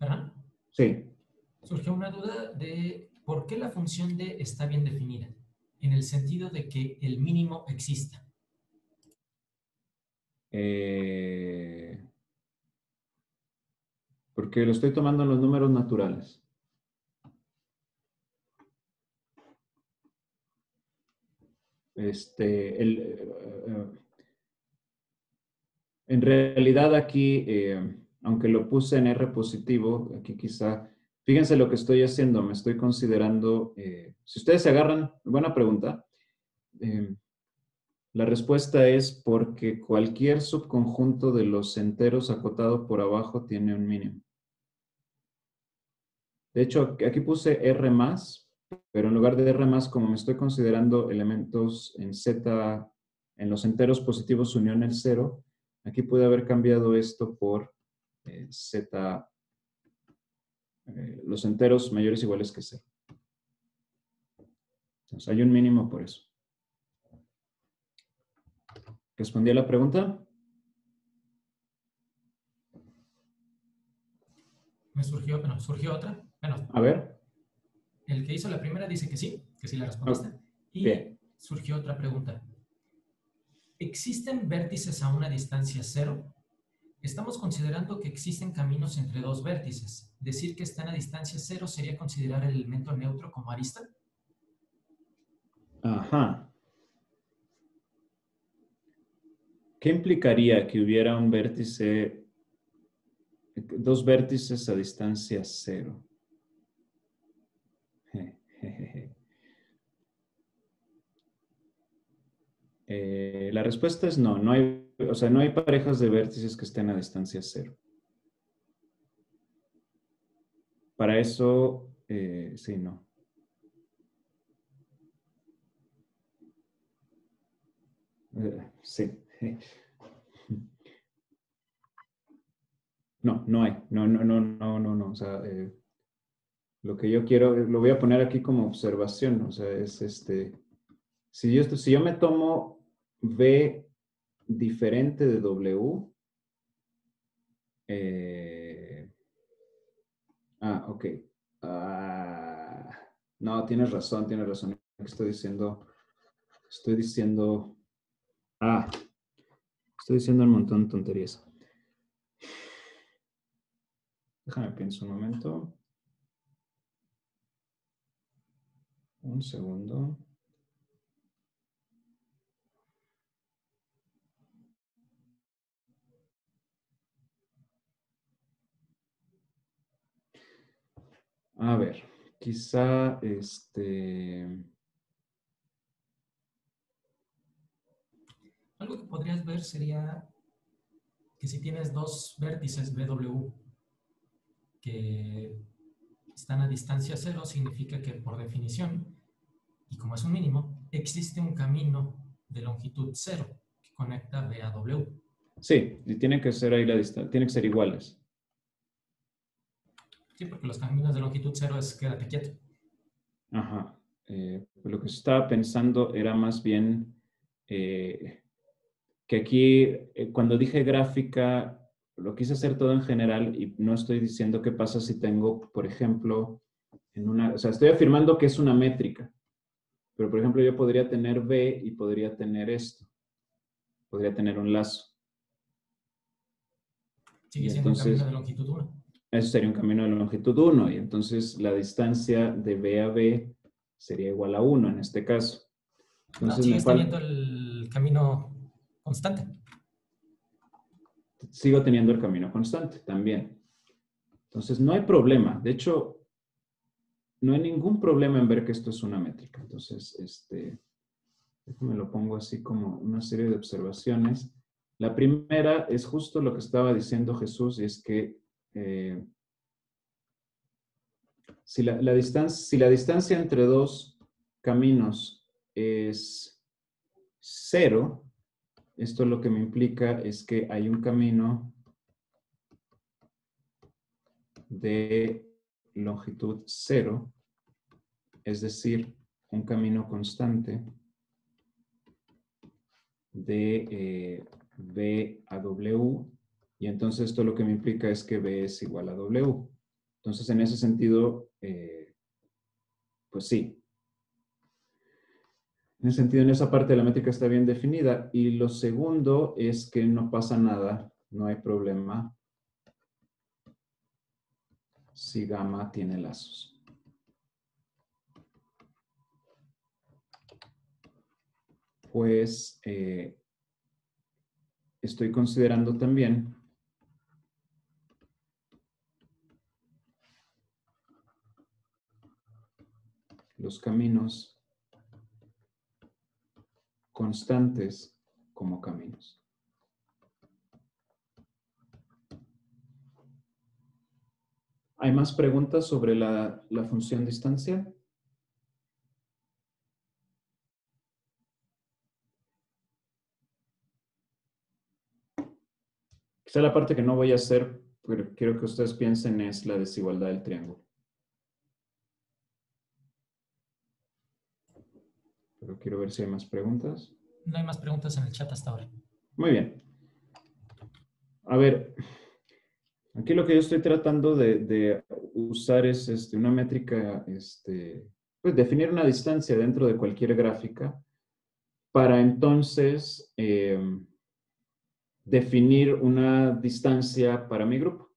¿Ah? Sí. Surgió una duda de por qué la función D está bien definida en el sentido de que el mínimo exista? Eh, porque lo estoy tomando en los números naturales. Este, el, eh, en realidad aquí, eh, aunque lo puse en R positivo, aquí quizá Fíjense lo que estoy haciendo, me estoy considerando, eh, si ustedes se agarran, buena pregunta, eh, la respuesta es porque cualquier subconjunto de los enteros acotado por abajo tiene un mínimo. De hecho, aquí puse R más, pero en lugar de R más, como me estoy considerando elementos en Z, en los enteros positivos unión el cero, aquí puede haber cambiado esto por eh, Z eh, los enteros mayores o iguales que cero. Entonces, hay un mínimo por eso. ¿Respondí a la pregunta? Me surgió, bueno, surgió otra. Bueno, a ver. El que hizo la primera dice que sí, que sí la respondiste. y surgió otra pregunta. ¿Existen vértices a una distancia cero? Estamos considerando que existen caminos entre dos vértices. Decir que están a distancia cero sería considerar el elemento neutro como arista. Ajá. ¿Qué implicaría que hubiera un vértice, dos vértices a distancia cero? Eh, la respuesta es no, no hay, o sea, no hay parejas de vértices que estén a distancia cero. Para eso, eh, sí, no. Eh, sí. No, no hay. No, no, no, no, no, no. O sea, lo que yo quiero, lo voy a poner aquí como observación. O sea, es este. Si yo, si yo me tomo V diferente de W. Eh, ah, ok. Ah, no, tienes razón, tienes razón. Estoy diciendo, estoy diciendo, ah, estoy diciendo un montón de tonterías. Déjame pensar un momento. Un segundo. A ver, quizá este... Algo que podrías ver sería que si tienes dos vértices BW que están a distancia cero, significa que por definición, y como es un mínimo, existe un camino de longitud cero que conecta B a W. Sí, y tienen que ser ahí la distancia, tienen que ser iguales. Sí, porque los caminos de longitud cero es quédate quieto. Ajá. Eh, pues lo que estaba pensando era más bien eh, que aquí, eh, cuando dije gráfica, lo quise hacer todo en general y no estoy diciendo qué pasa si tengo, por ejemplo, en una, o sea, estoy afirmando que es una métrica, pero por ejemplo yo podría tener B y podría tener esto, podría tener un lazo. Sigue siendo un camino de longitud 1. Eso sería un camino de longitud 1 y entonces la distancia de B a B sería igual a 1 en este caso. Entonces, no, sigues teniendo el camino constante. Sigo teniendo el camino constante también. Entonces, no hay problema. De hecho, no hay ningún problema en ver que esto es una métrica. Entonces, este, déjame lo pongo así como una serie de observaciones. La primera es justo lo que estaba diciendo Jesús y es que eh, si, la, si la distancia entre dos caminos es cero, esto lo que me implica es que hay un camino de longitud cero, es decir, un camino constante de eh, B a W y entonces esto lo que me implica es que B es igual a W. Entonces, en ese sentido, eh, pues sí. En ese sentido, en esa parte de la métrica está bien definida. Y lo segundo es que no pasa nada, no hay problema si gamma tiene lazos. Pues eh, estoy considerando también los caminos constantes como caminos. ¿Hay más preguntas sobre la, función distancia? Quizá la parte que no voy a hacer, pero quiero que ustedes piensen es la desigualdad del triángulo. pero quiero ver si hay más preguntas. No hay más preguntas en el chat hasta ahora. Muy bien. A ver, aquí lo que yo estoy tratando de, usar es este, una métrica, este, pues definir una distancia dentro de cualquier gráfica para entonces em, definir una distancia para mi grupo.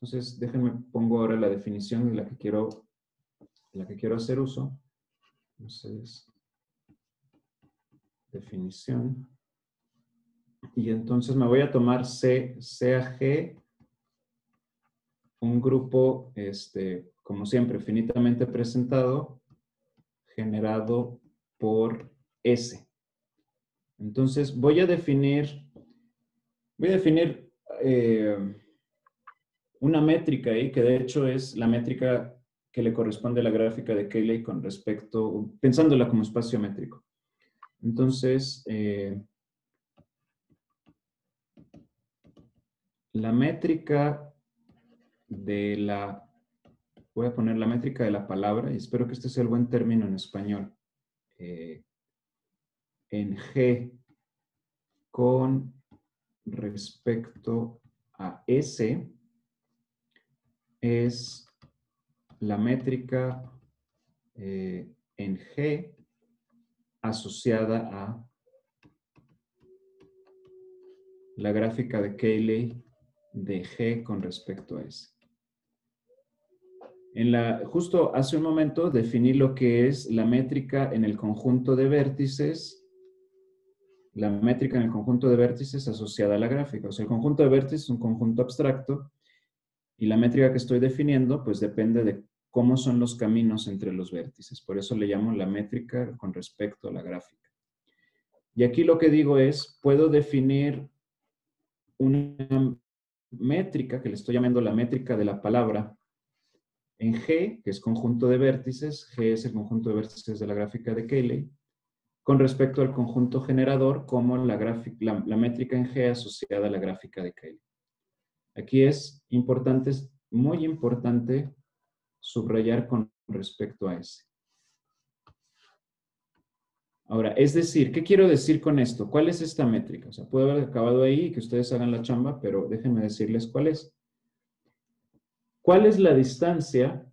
Entonces, déjenme pongo ahora la definición de la que quiero, la que quiero hacer uso. Entonces, definición. Y entonces me voy a tomar C, G, un grupo, este, como siempre, finitamente presentado, generado por S. Entonces voy a definir, voy a definir eh, una métrica ahí, que de hecho es la métrica que le corresponde a la gráfica de Cayley con respecto, pensándola como espacio métrico. Entonces, eh, la métrica de la, voy a poner la métrica de la palabra y espero que este sea el buen término en español. Eh, en G con respecto a S es la métrica eh, en G asociada a la gráfica de Cayley de G con respecto a S. En la, justo hace un momento definí lo que es la métrica en el conjunto de vértices, la métrica en el conjunto de vértices asociada a la gráfica. O sea, el conjunto de vértices es un conjunto abstracto y la métrica que estoy definiendo pues depende de cómo son los caminos entre los vértices. Por eso le llamo la métrica con respecto a la gráfica. Y aquí lo que digo es, puedo definir una métrica, que le estoy llamando la métrica de la palabra, en G, que es conjunto de vértices, G es el conjunto de vértices de la gráfica de Cayley, con respecto al conjunto generador como la, la, métrica en G asociada a la gráfica de Cayley. Aquí es importante, es muy importante subrayar con respecto a S. Ahora, es decir, ¿qué quiero decir con esto? ¿Cuál es esta métrica? O sea, puedo haber acabado ahí y que ustedes hagan la chamba, pero déjenme decirles cuál es. ¿Cuál es la distancia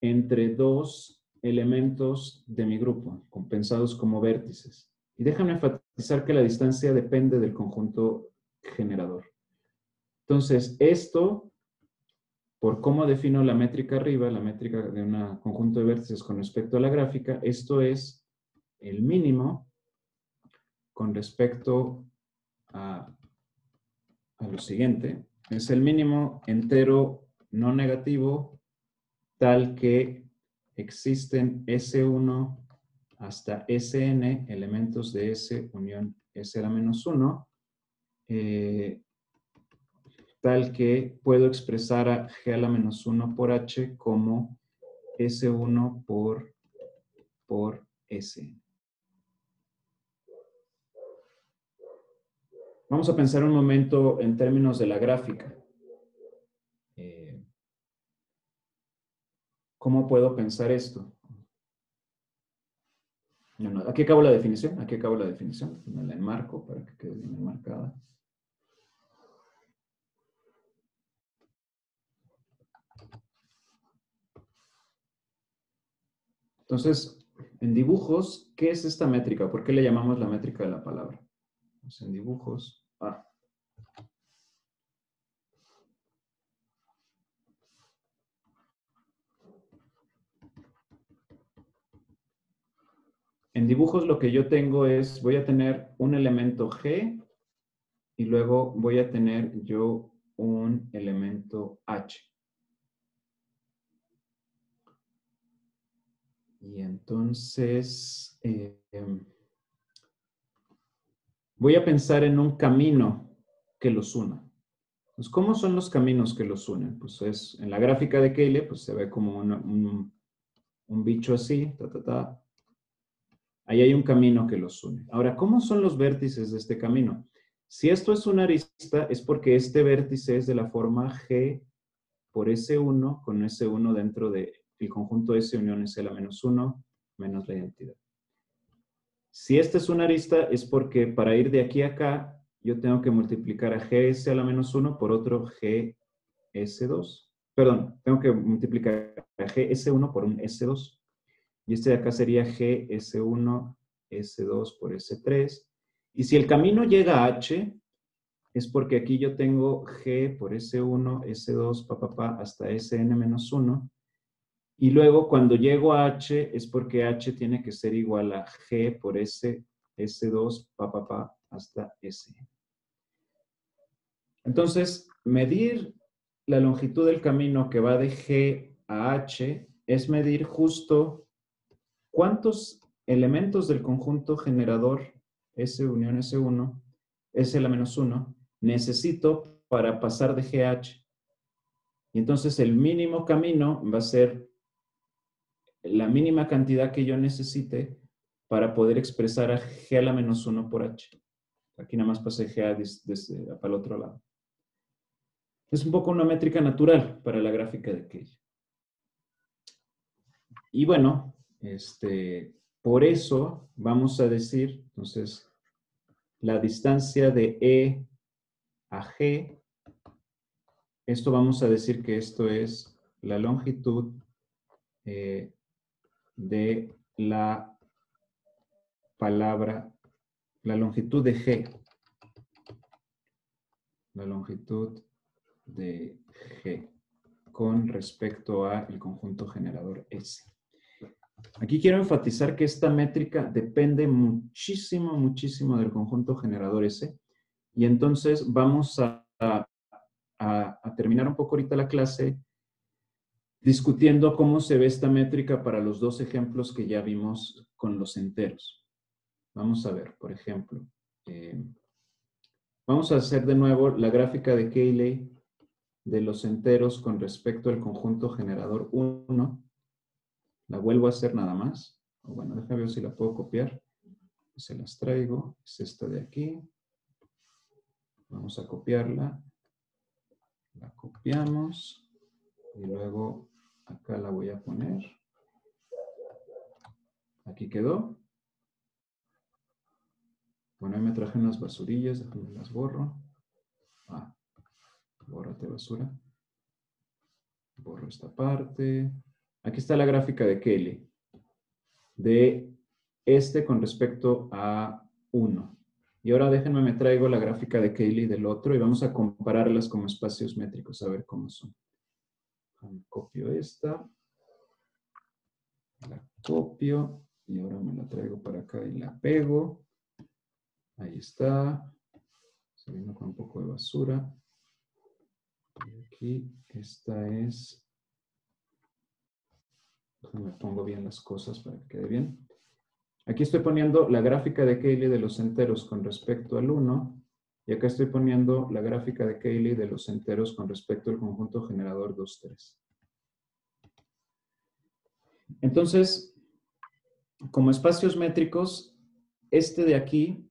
entre dos elementos de mi grupo, compensados como vértices? Y déjame enfatizar que la distancia depende del conjunto generador. Entonces, esto, por cómo defino la métrica arriba, la métrica de un conjunto de vértices con respecto a la gráfica, esto es el mínimo con respecto a, lo siguiente. Es el mínimo entero no negativo tal que existen S1 hasta Sn elementos de S unión S a la menos 1, eh, tal que puedo expresar a G a la menos 1 por H como S1 por, por Sn. Vamos a pensar un momento en términos de la gráfica. Eh, ¿Cómo puedo pensar esto? aquí acabo la definición, aquí acabo la definición. Me la enmarco para que quede bien enmarcada. Entonces, en dibujos, ¿qué es esta métrica? ¿Por qué le llamamos la métrica de la palabra? Pues en dibujos, Ah. En dibujos lo que yo tengo es, voy a tener un elemento G y luego voy a tener yo un elemento H. Y entonces, eh, voy a pensar en un camino que los una. Pues, ¿cómo son los caminos que los unen? Pues es, en la gráfica de Keyle, pues se ve como un, bicho así, ta, ta, ta. Ahí hay un camino que los une. Ahora, ¿cómo son los vértices de este camino? Si esto es una arista, es porque este vértice es de la forma G por S1 con S1 dentro del conjunto S unión S a la menos 1 menos la identidad. Si esta es una arista, es porque para ir de aquí a acá, yo tengo que multiplicar a gs a la menos 1 por otro gs2. Perdón, tengo que multiplicar a gs1 por un s2. Y este de acá sería gs1, s2 por s3. Y si el camino llega a h, es porque aquí yo tengo g por s1, s2, papá, hasta sn menos 1. Y luego cuando llego a H es porque H tiene que ser igual a G por S, S2, pa, pa, pa, hasta S. Entonces, medir la longitud del camino que va de G a H es medir justo cuántos elementos del conjunto generador S unión S1, S la menos 1, necesito para pasar de G a H. Y entonces el mínimo camino va a ser la mínima cantidad que yo necesite para poder expresar a G a la menos 1 por H. Aquí nada más pasé G a desde, para el otro lado. Es un poco una métrica natural para la gráfica de Key. Y bueno, este, por eso vamos a decir, entonces, la distancia de E a G, esto vamos a decir que esto es la longitud eh, de la palabra, la longitud de G. La longitud de G con respecto a el conjunto generador S. Aquí quiero enfatizar que esta métrica depende muchísimo, muchísimo del conjunto generador S. Y entonces vamos a, terminar un poco ahorita la clase discutiendo cómo se ve esta métrica para los dos ejemplos que ya vimos con los enteros. Vamos a ver, por ejemplo, eh, vamos a hacer de nuevo la gráfica de Cayley de los enteros con respecto al conjunto generador 1. La vuelvo a hacer nada más. bueno, déjame ver si la puedo copiar. se las traigo. Es esta de aquí. Vamos a copiarla. La copiamos. Y luego acá la voy a poner. Aquí quedó. Bueno, ahí me traje unas basurillas, déjame las borro. Ah, bórrate basura. Borro esta parte. Aquí está la gráfica de Kelly. De este con respecto a 1. Y ahora déjenme, me traigo la gráfica de Kelly del otro y vamos a compararlas como espacios métricos, a ver cómo son. Copio esta. La copio y ahora me la traigo para acá y la pego. Ahí está. Saliendo con un poco de basura. Y aquí, esta es... Me pongo bien las cosas para que quede bien. Aquí estoy poniendo la gráfica de Cayley de los enteros con respecto al 1. Y acá estoy poniendo la gráfica de Cayley de los enteros con respecto al conjunto generador 2, 3. Entonces, como espacios métricos, este de aquí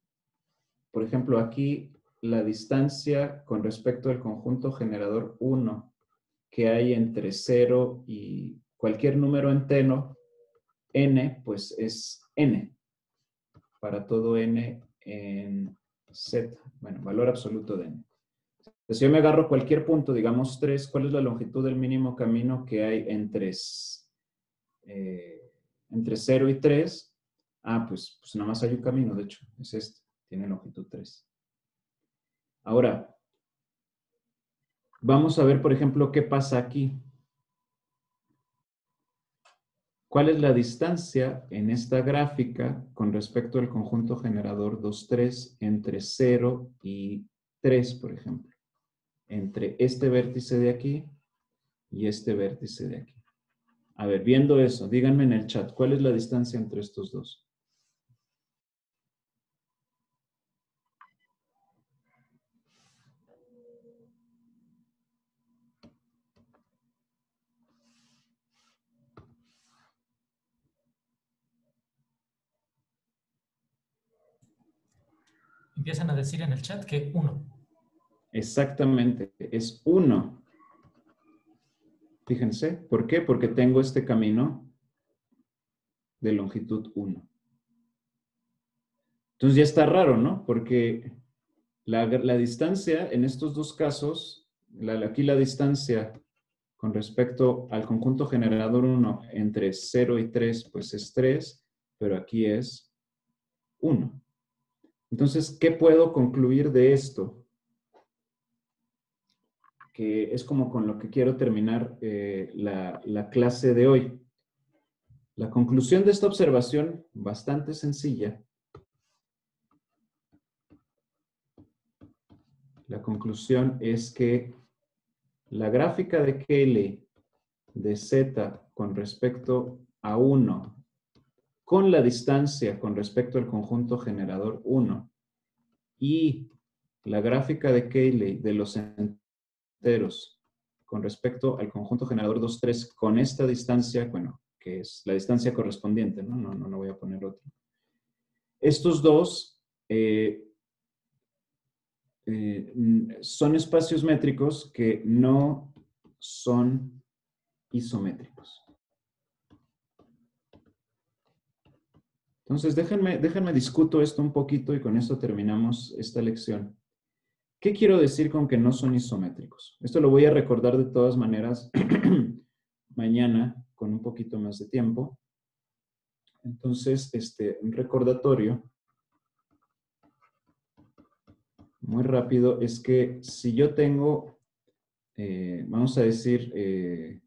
por ejemplo, aquí la distancia con respecto al conjunto generador 1 que hay entre 0 y cualquier número entero, n, pues es n, para todo n en z, bueno, valor absoluto de n. Entonces, si yo me agarro cualquier punto, digamos 3, ¿cuál es la longitud del mínimo camino que hay entre, eh, entre 0 y 3? Ah, pues, pues nada más hay un camino, de hecho, es este tiene longitud 3. Ahora, vamos a ver, por ejemplo, qué pasa aquí. ¿Cuál es la distancia en esta gráfica con respecto al conjunto generador 2, 3 entre 0 y 3, por ejemplo? Entre este vértice de aquí y este vértice de aquí. A ver, viendo eso, díganme en el chat, ¿cuál es la distancia entre estos dos? Empiezan a decir en el chat que uno. Exactamente, es uno. Fíjense, ¿por qué? Porque tengo este camino de longitud 1. Entonces ya está raro, ¿no? Porque la, distancia en estos dos casos, aquí la distancia con respecto al conjunto generador 1 entre 0 y 3, pues es 3, pero aquí es 1. Entonces, ¿qué puedo concluir de esto? Que es como con lo que quiero terminar eh, la, la clase de hoy. La conclusión de esta observación, bastante sencilla, la conclusión es que la gráfica de Cayley de z con respecto a 1 con la distancia con respecto al conjunto generador 1 y la gráfica de Cayley de los enteros con respecto al conjunto generador 2, 3 con esta distancia, bueno, que es la distancia correspondiente, ¿no? No, no, no voy a poner otro. Estos dos eh, eh, son espacios métricos que no son isométricos. Entonces, déjenme, déjenme discuto esto un poquito y con esto terminamos esta lección. ¿Qué quiero decir con que no son isométricos? Esto lo voy a recordar de todas maneras mañana con un poquito más de tiempo. Entonces, este, un recordatorio muy rápido es que si yo tengo, eh, vamos a decir, eh,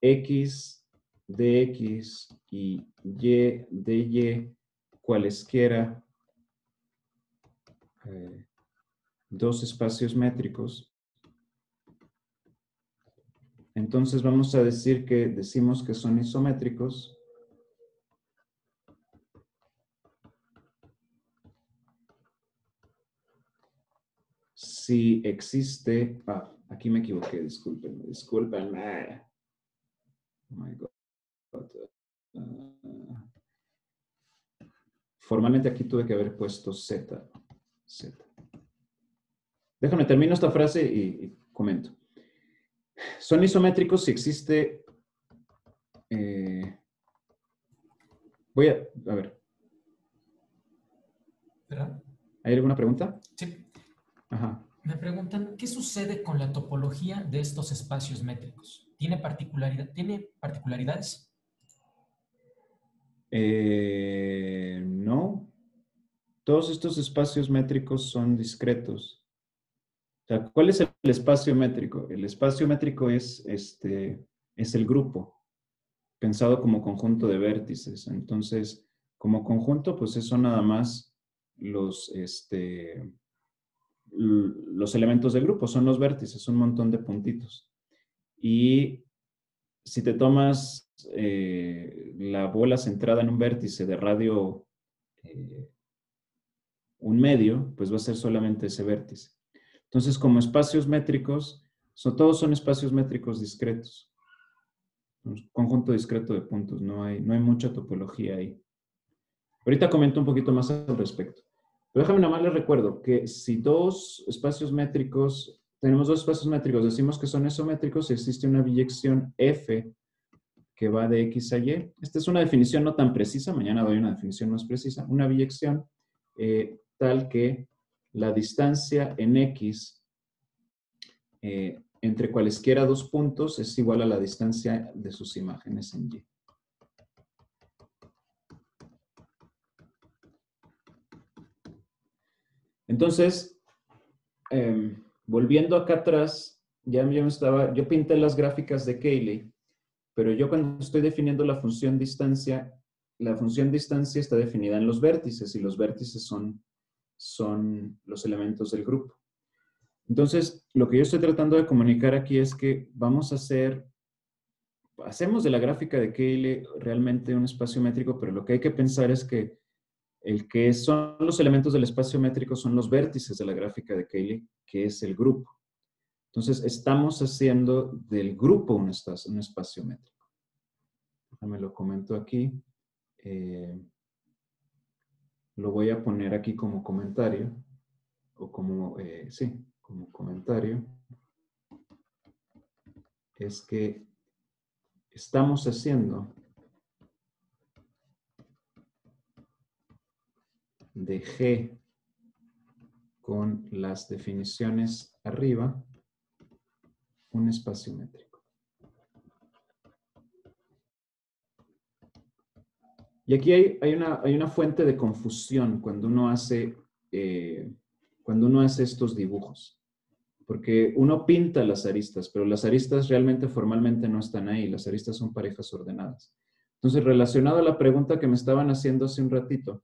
x de x y y de y cualesquiera eh, dos espacios métricos, entonces vamos a decir que decimos que son isométricos si existe, ah, aquí me equivoqué, disculpen, disculpen. Oh my God. Formalmente aquí tuve que haber puesto Z. Z. Déjame termino esta frase y, comento. Son isométricos si existe... Eh, voy a... A ver. ¿Hay alguna pregunta? Sí. Ajá. Me preguntan, ¿qué sucede con la topología de estos espacios métricos? ¿Tiene, particularidad, ¿tiene particularidades? Eh, no. Todos estos espacios métricos son discretos. ¿cuál es el espacio métrico? El espacio métrico es, este, es el grupo, pensado como conjunto de vértices. Entonces, como conjunto, pues eso nada más los, este, los elementos del grupo, son los vértices, un montón de puntitos. Y si te tomas eh, la bola centrada en un vértice de radio eh, un medio, pues va a ser solamente ese vértice. Entonces, como espacios métricos, todos son espacios métricos discretos. Un conjunto discreto de puntos, no hay, no hay mucha topología ahí. Ahorita comento un poquito más al respecto. Pero déjame nada más les recuerdo que si dos espacios métricos, tenemos dos espacios métricos, decimos que son isométricos, existe una biyección F que va de X a Y. Esta es una definición no tan precisa, mañana doy una definición más precisa, una biyección eh, tal que la distancia en X eh, entre cualesquiera dos puntos es igual a la distancia de sus imágenes en Y. Entonces, em, volviendo acá atrás, ya yo estaba, yo pinté las gráficas de Cayley, pero yo cuando estoy definiendo la función distancia, la función distancia está definida en los vértices y los vértices son, son los elementos del grupo. Entonces, lo que yo estoy tratando de comunicar aquí es que vamos a hacer, hacemos de la gráfica de Cayley realmente un espacio métrico, pero lo que hay que pensar es que el que son los elementos del espacio métrico son los vértices de la gráfica de Cayley, que es el grupo. Entonces, estamos haciendo del grupo un espacio, métrico. Déjame lo comento aquí. Eh, lo voy a poner aquí como comentario, o como, eh, sí, como comentario. Es que estamos haciendo de G con las definiciones arriba un espacio métrico. Y aquí hay, hay, una, hay una, fuente de confusión cuando uno hace, eh, cuando uno hace estos dibujos. Porque uno pinta las aristas, pero las aristas realmente formalmente no están ahí. Las aristas son parejas ordenadas. Entonces, relacionado a la pregunta que me estaban haciendo hace un ratito,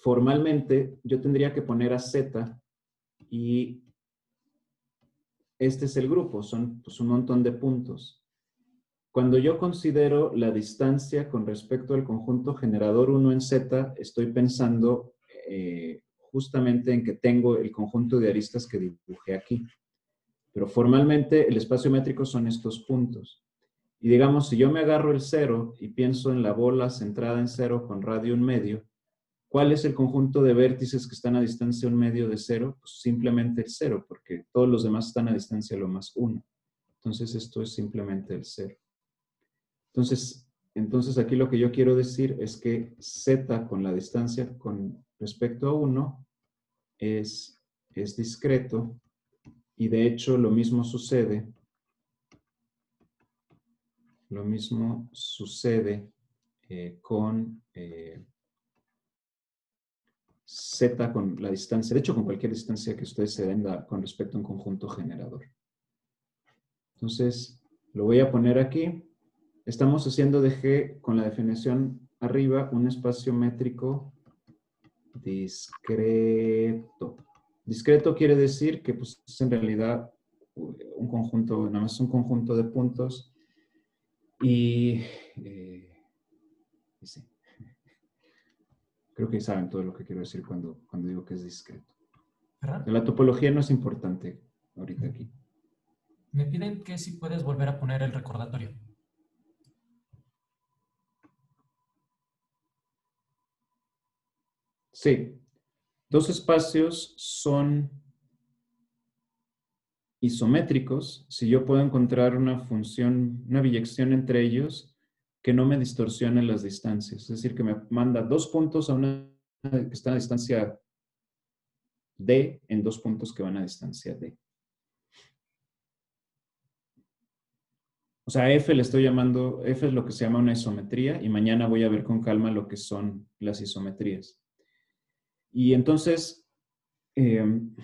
formalmente yo tendría que poner a Z y este es el grupo, son pues, un montón de puntos. Cuando yo considero la distancia con respecto al conjunto generador 1 en Z, estoy pensando eh, justamente en que tengo el conjunto de aristas que dibujé aquí. Pero formalmente el espacio métrico son estos puntos. Y digamos, si yo me agarro el cero y pienso en la bola centrada en cero con radio un medio, ¿Cuál es el conjunto de vértices que están a distancia un medio de cero? Pues simplemente el cero, porque todos los demás están a distancia lo más uno. Entonces esto es simplemente el cero. Entonces, entonces aquí lo que yo quiero decir es que z con la distancia con respecto a 1 es, es discreto y de hecho lo mismo sucede lo mismo sucede eh, con eh, Z con la distancia, de hecho con cualquier distancia que ustedes se den con respecto a un conjunto generador. Entonces, lo voy a poner aquí. Estamos haciendo de G con la definición arriba un espacio métrico discreto. Discreto quiere decir que pues, es en realidad un conjunto, nada más un conjunto de puntos y, eh, y sí. Creo que saben todo lo que quiero decir cuando, cuando digo que es discreto. La topología no es importante ahorita aquí. Me piden que si puedes volver a poner el recordatorio. Sí. Dos espacios son isométricos si yo puedo encontrar una función, una biyección entre ellos que no me distorsione las distancias. Es decir, que me manda dos puntos a una que está a distancia D en dos puntos que van a distancia D. O sea, F le estoy llamando, F es lo que se llama una isometría y mañana voy a ver con calma lo que son las isometrías. Y entonces, em,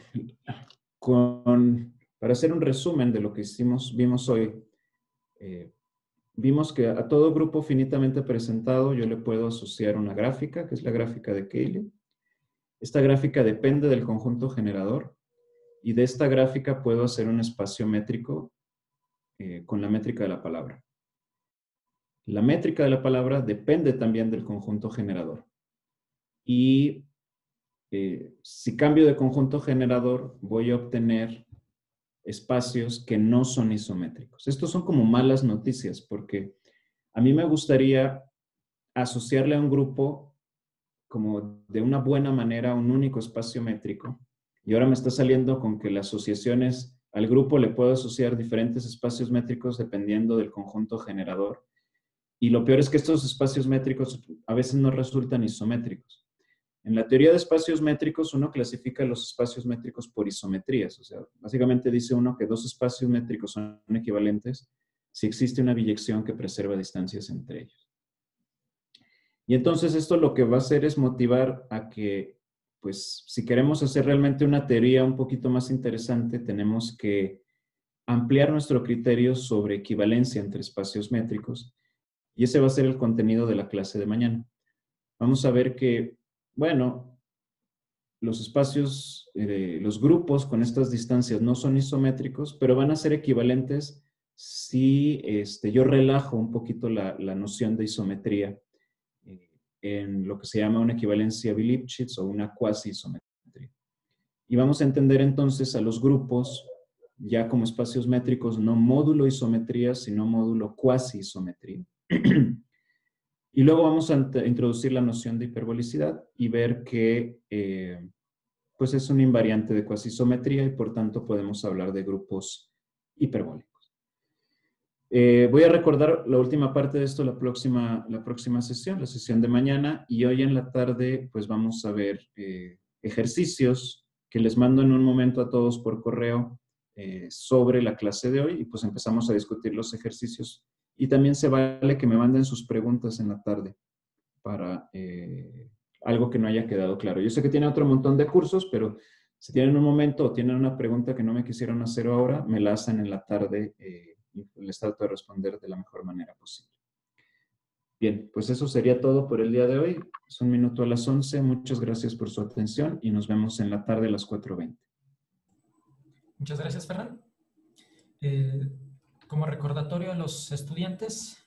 para hacer un resumen de lo que hicimos, vimos hoy, eh, vimos que a todo grupo finitamente presentado yo le puedo asociar una gráfica, que es la gráfica de Cayley. Esta gráfica depende del conjunto generador y de esta gráfica puedo hacer un espacio métrico eh, con la métrica de la palabra. La métrica de la palabra depende también del conjunto generador. Y eh, si cambio de conjunto generador, voy a obtener espacios que no son isométricos. Estos son como malas noticias porque a mí me gustaría asociarle a un grupo como de una buena manera un único espacio métrico y ahora me está saliendo con que las asociaciones al grupo le puedo asociar diferentes espacios métricos dependiendo del conjunto generador. Y lo peor es que estos espacios métricos a veces no resultan isométricos. En la teoría de espacios métricos, uno clasifica los espacios métricos por isometrías. O sea, básicamente dice uno que dos espacios métricos son equivalentes si existe una biyección que preserva distancias entre ellos. Y entonces esto lo que va a hacer es motivar a que, pues, si queremos hacer realmente una teoría un poquito más interesante, tenemos que ampliar nuestro criterio sobre equivalencia entre espacios métricos. Y ese va a ser el contenido de la clase de mañana. Vamos a ver que bueno, los espacios, eh, los grupos con estas distancias no son isométricos, pero van a ser equivalentes si este, yo relajo un poquito la, noción de isometría eh, en lo que se llama una equivalencia Bilipschitz o una cuasi-isometría. Y vamos a entender entonces a los grupos ya como espacios métricos, no módulo isometría, sino módulo cuasi-isometría. Y luego vamos a introducir la noción de hiperbolicidad y ver que eh, pues es un invariante de cuasisometría y por tanto podemos hablar de grupos hiperbólicos. Eh, voy a recordar la última parte de esto la próxima, la próxima sesión, la sesión de mañana, y hoy en la tarde pues vamos a ver eh, ejercicios que les mando en un momento a todos por correo sobre la clase de hoy y pues empezamos a discutir los ejercicios y también se vale que me manden sus preguntas en la tarde para eh, algo que no haya quedado claro. Yo sé que tiene otro montón de cursos, pero si tienen un momento o tienen una pregunta que no me quisieron hacer ahora, me la hacen en la tarde eh, y les trato de responder de la mejor manera posible. Bien, pues eso sería todo por el día de hoy. Es un minuto a las 11. Muchas gracias por su atención y nos vemos en la tarde a las 4.20. Muchas gracias, Ferran. Eh, como recordatorio a los estudiantes,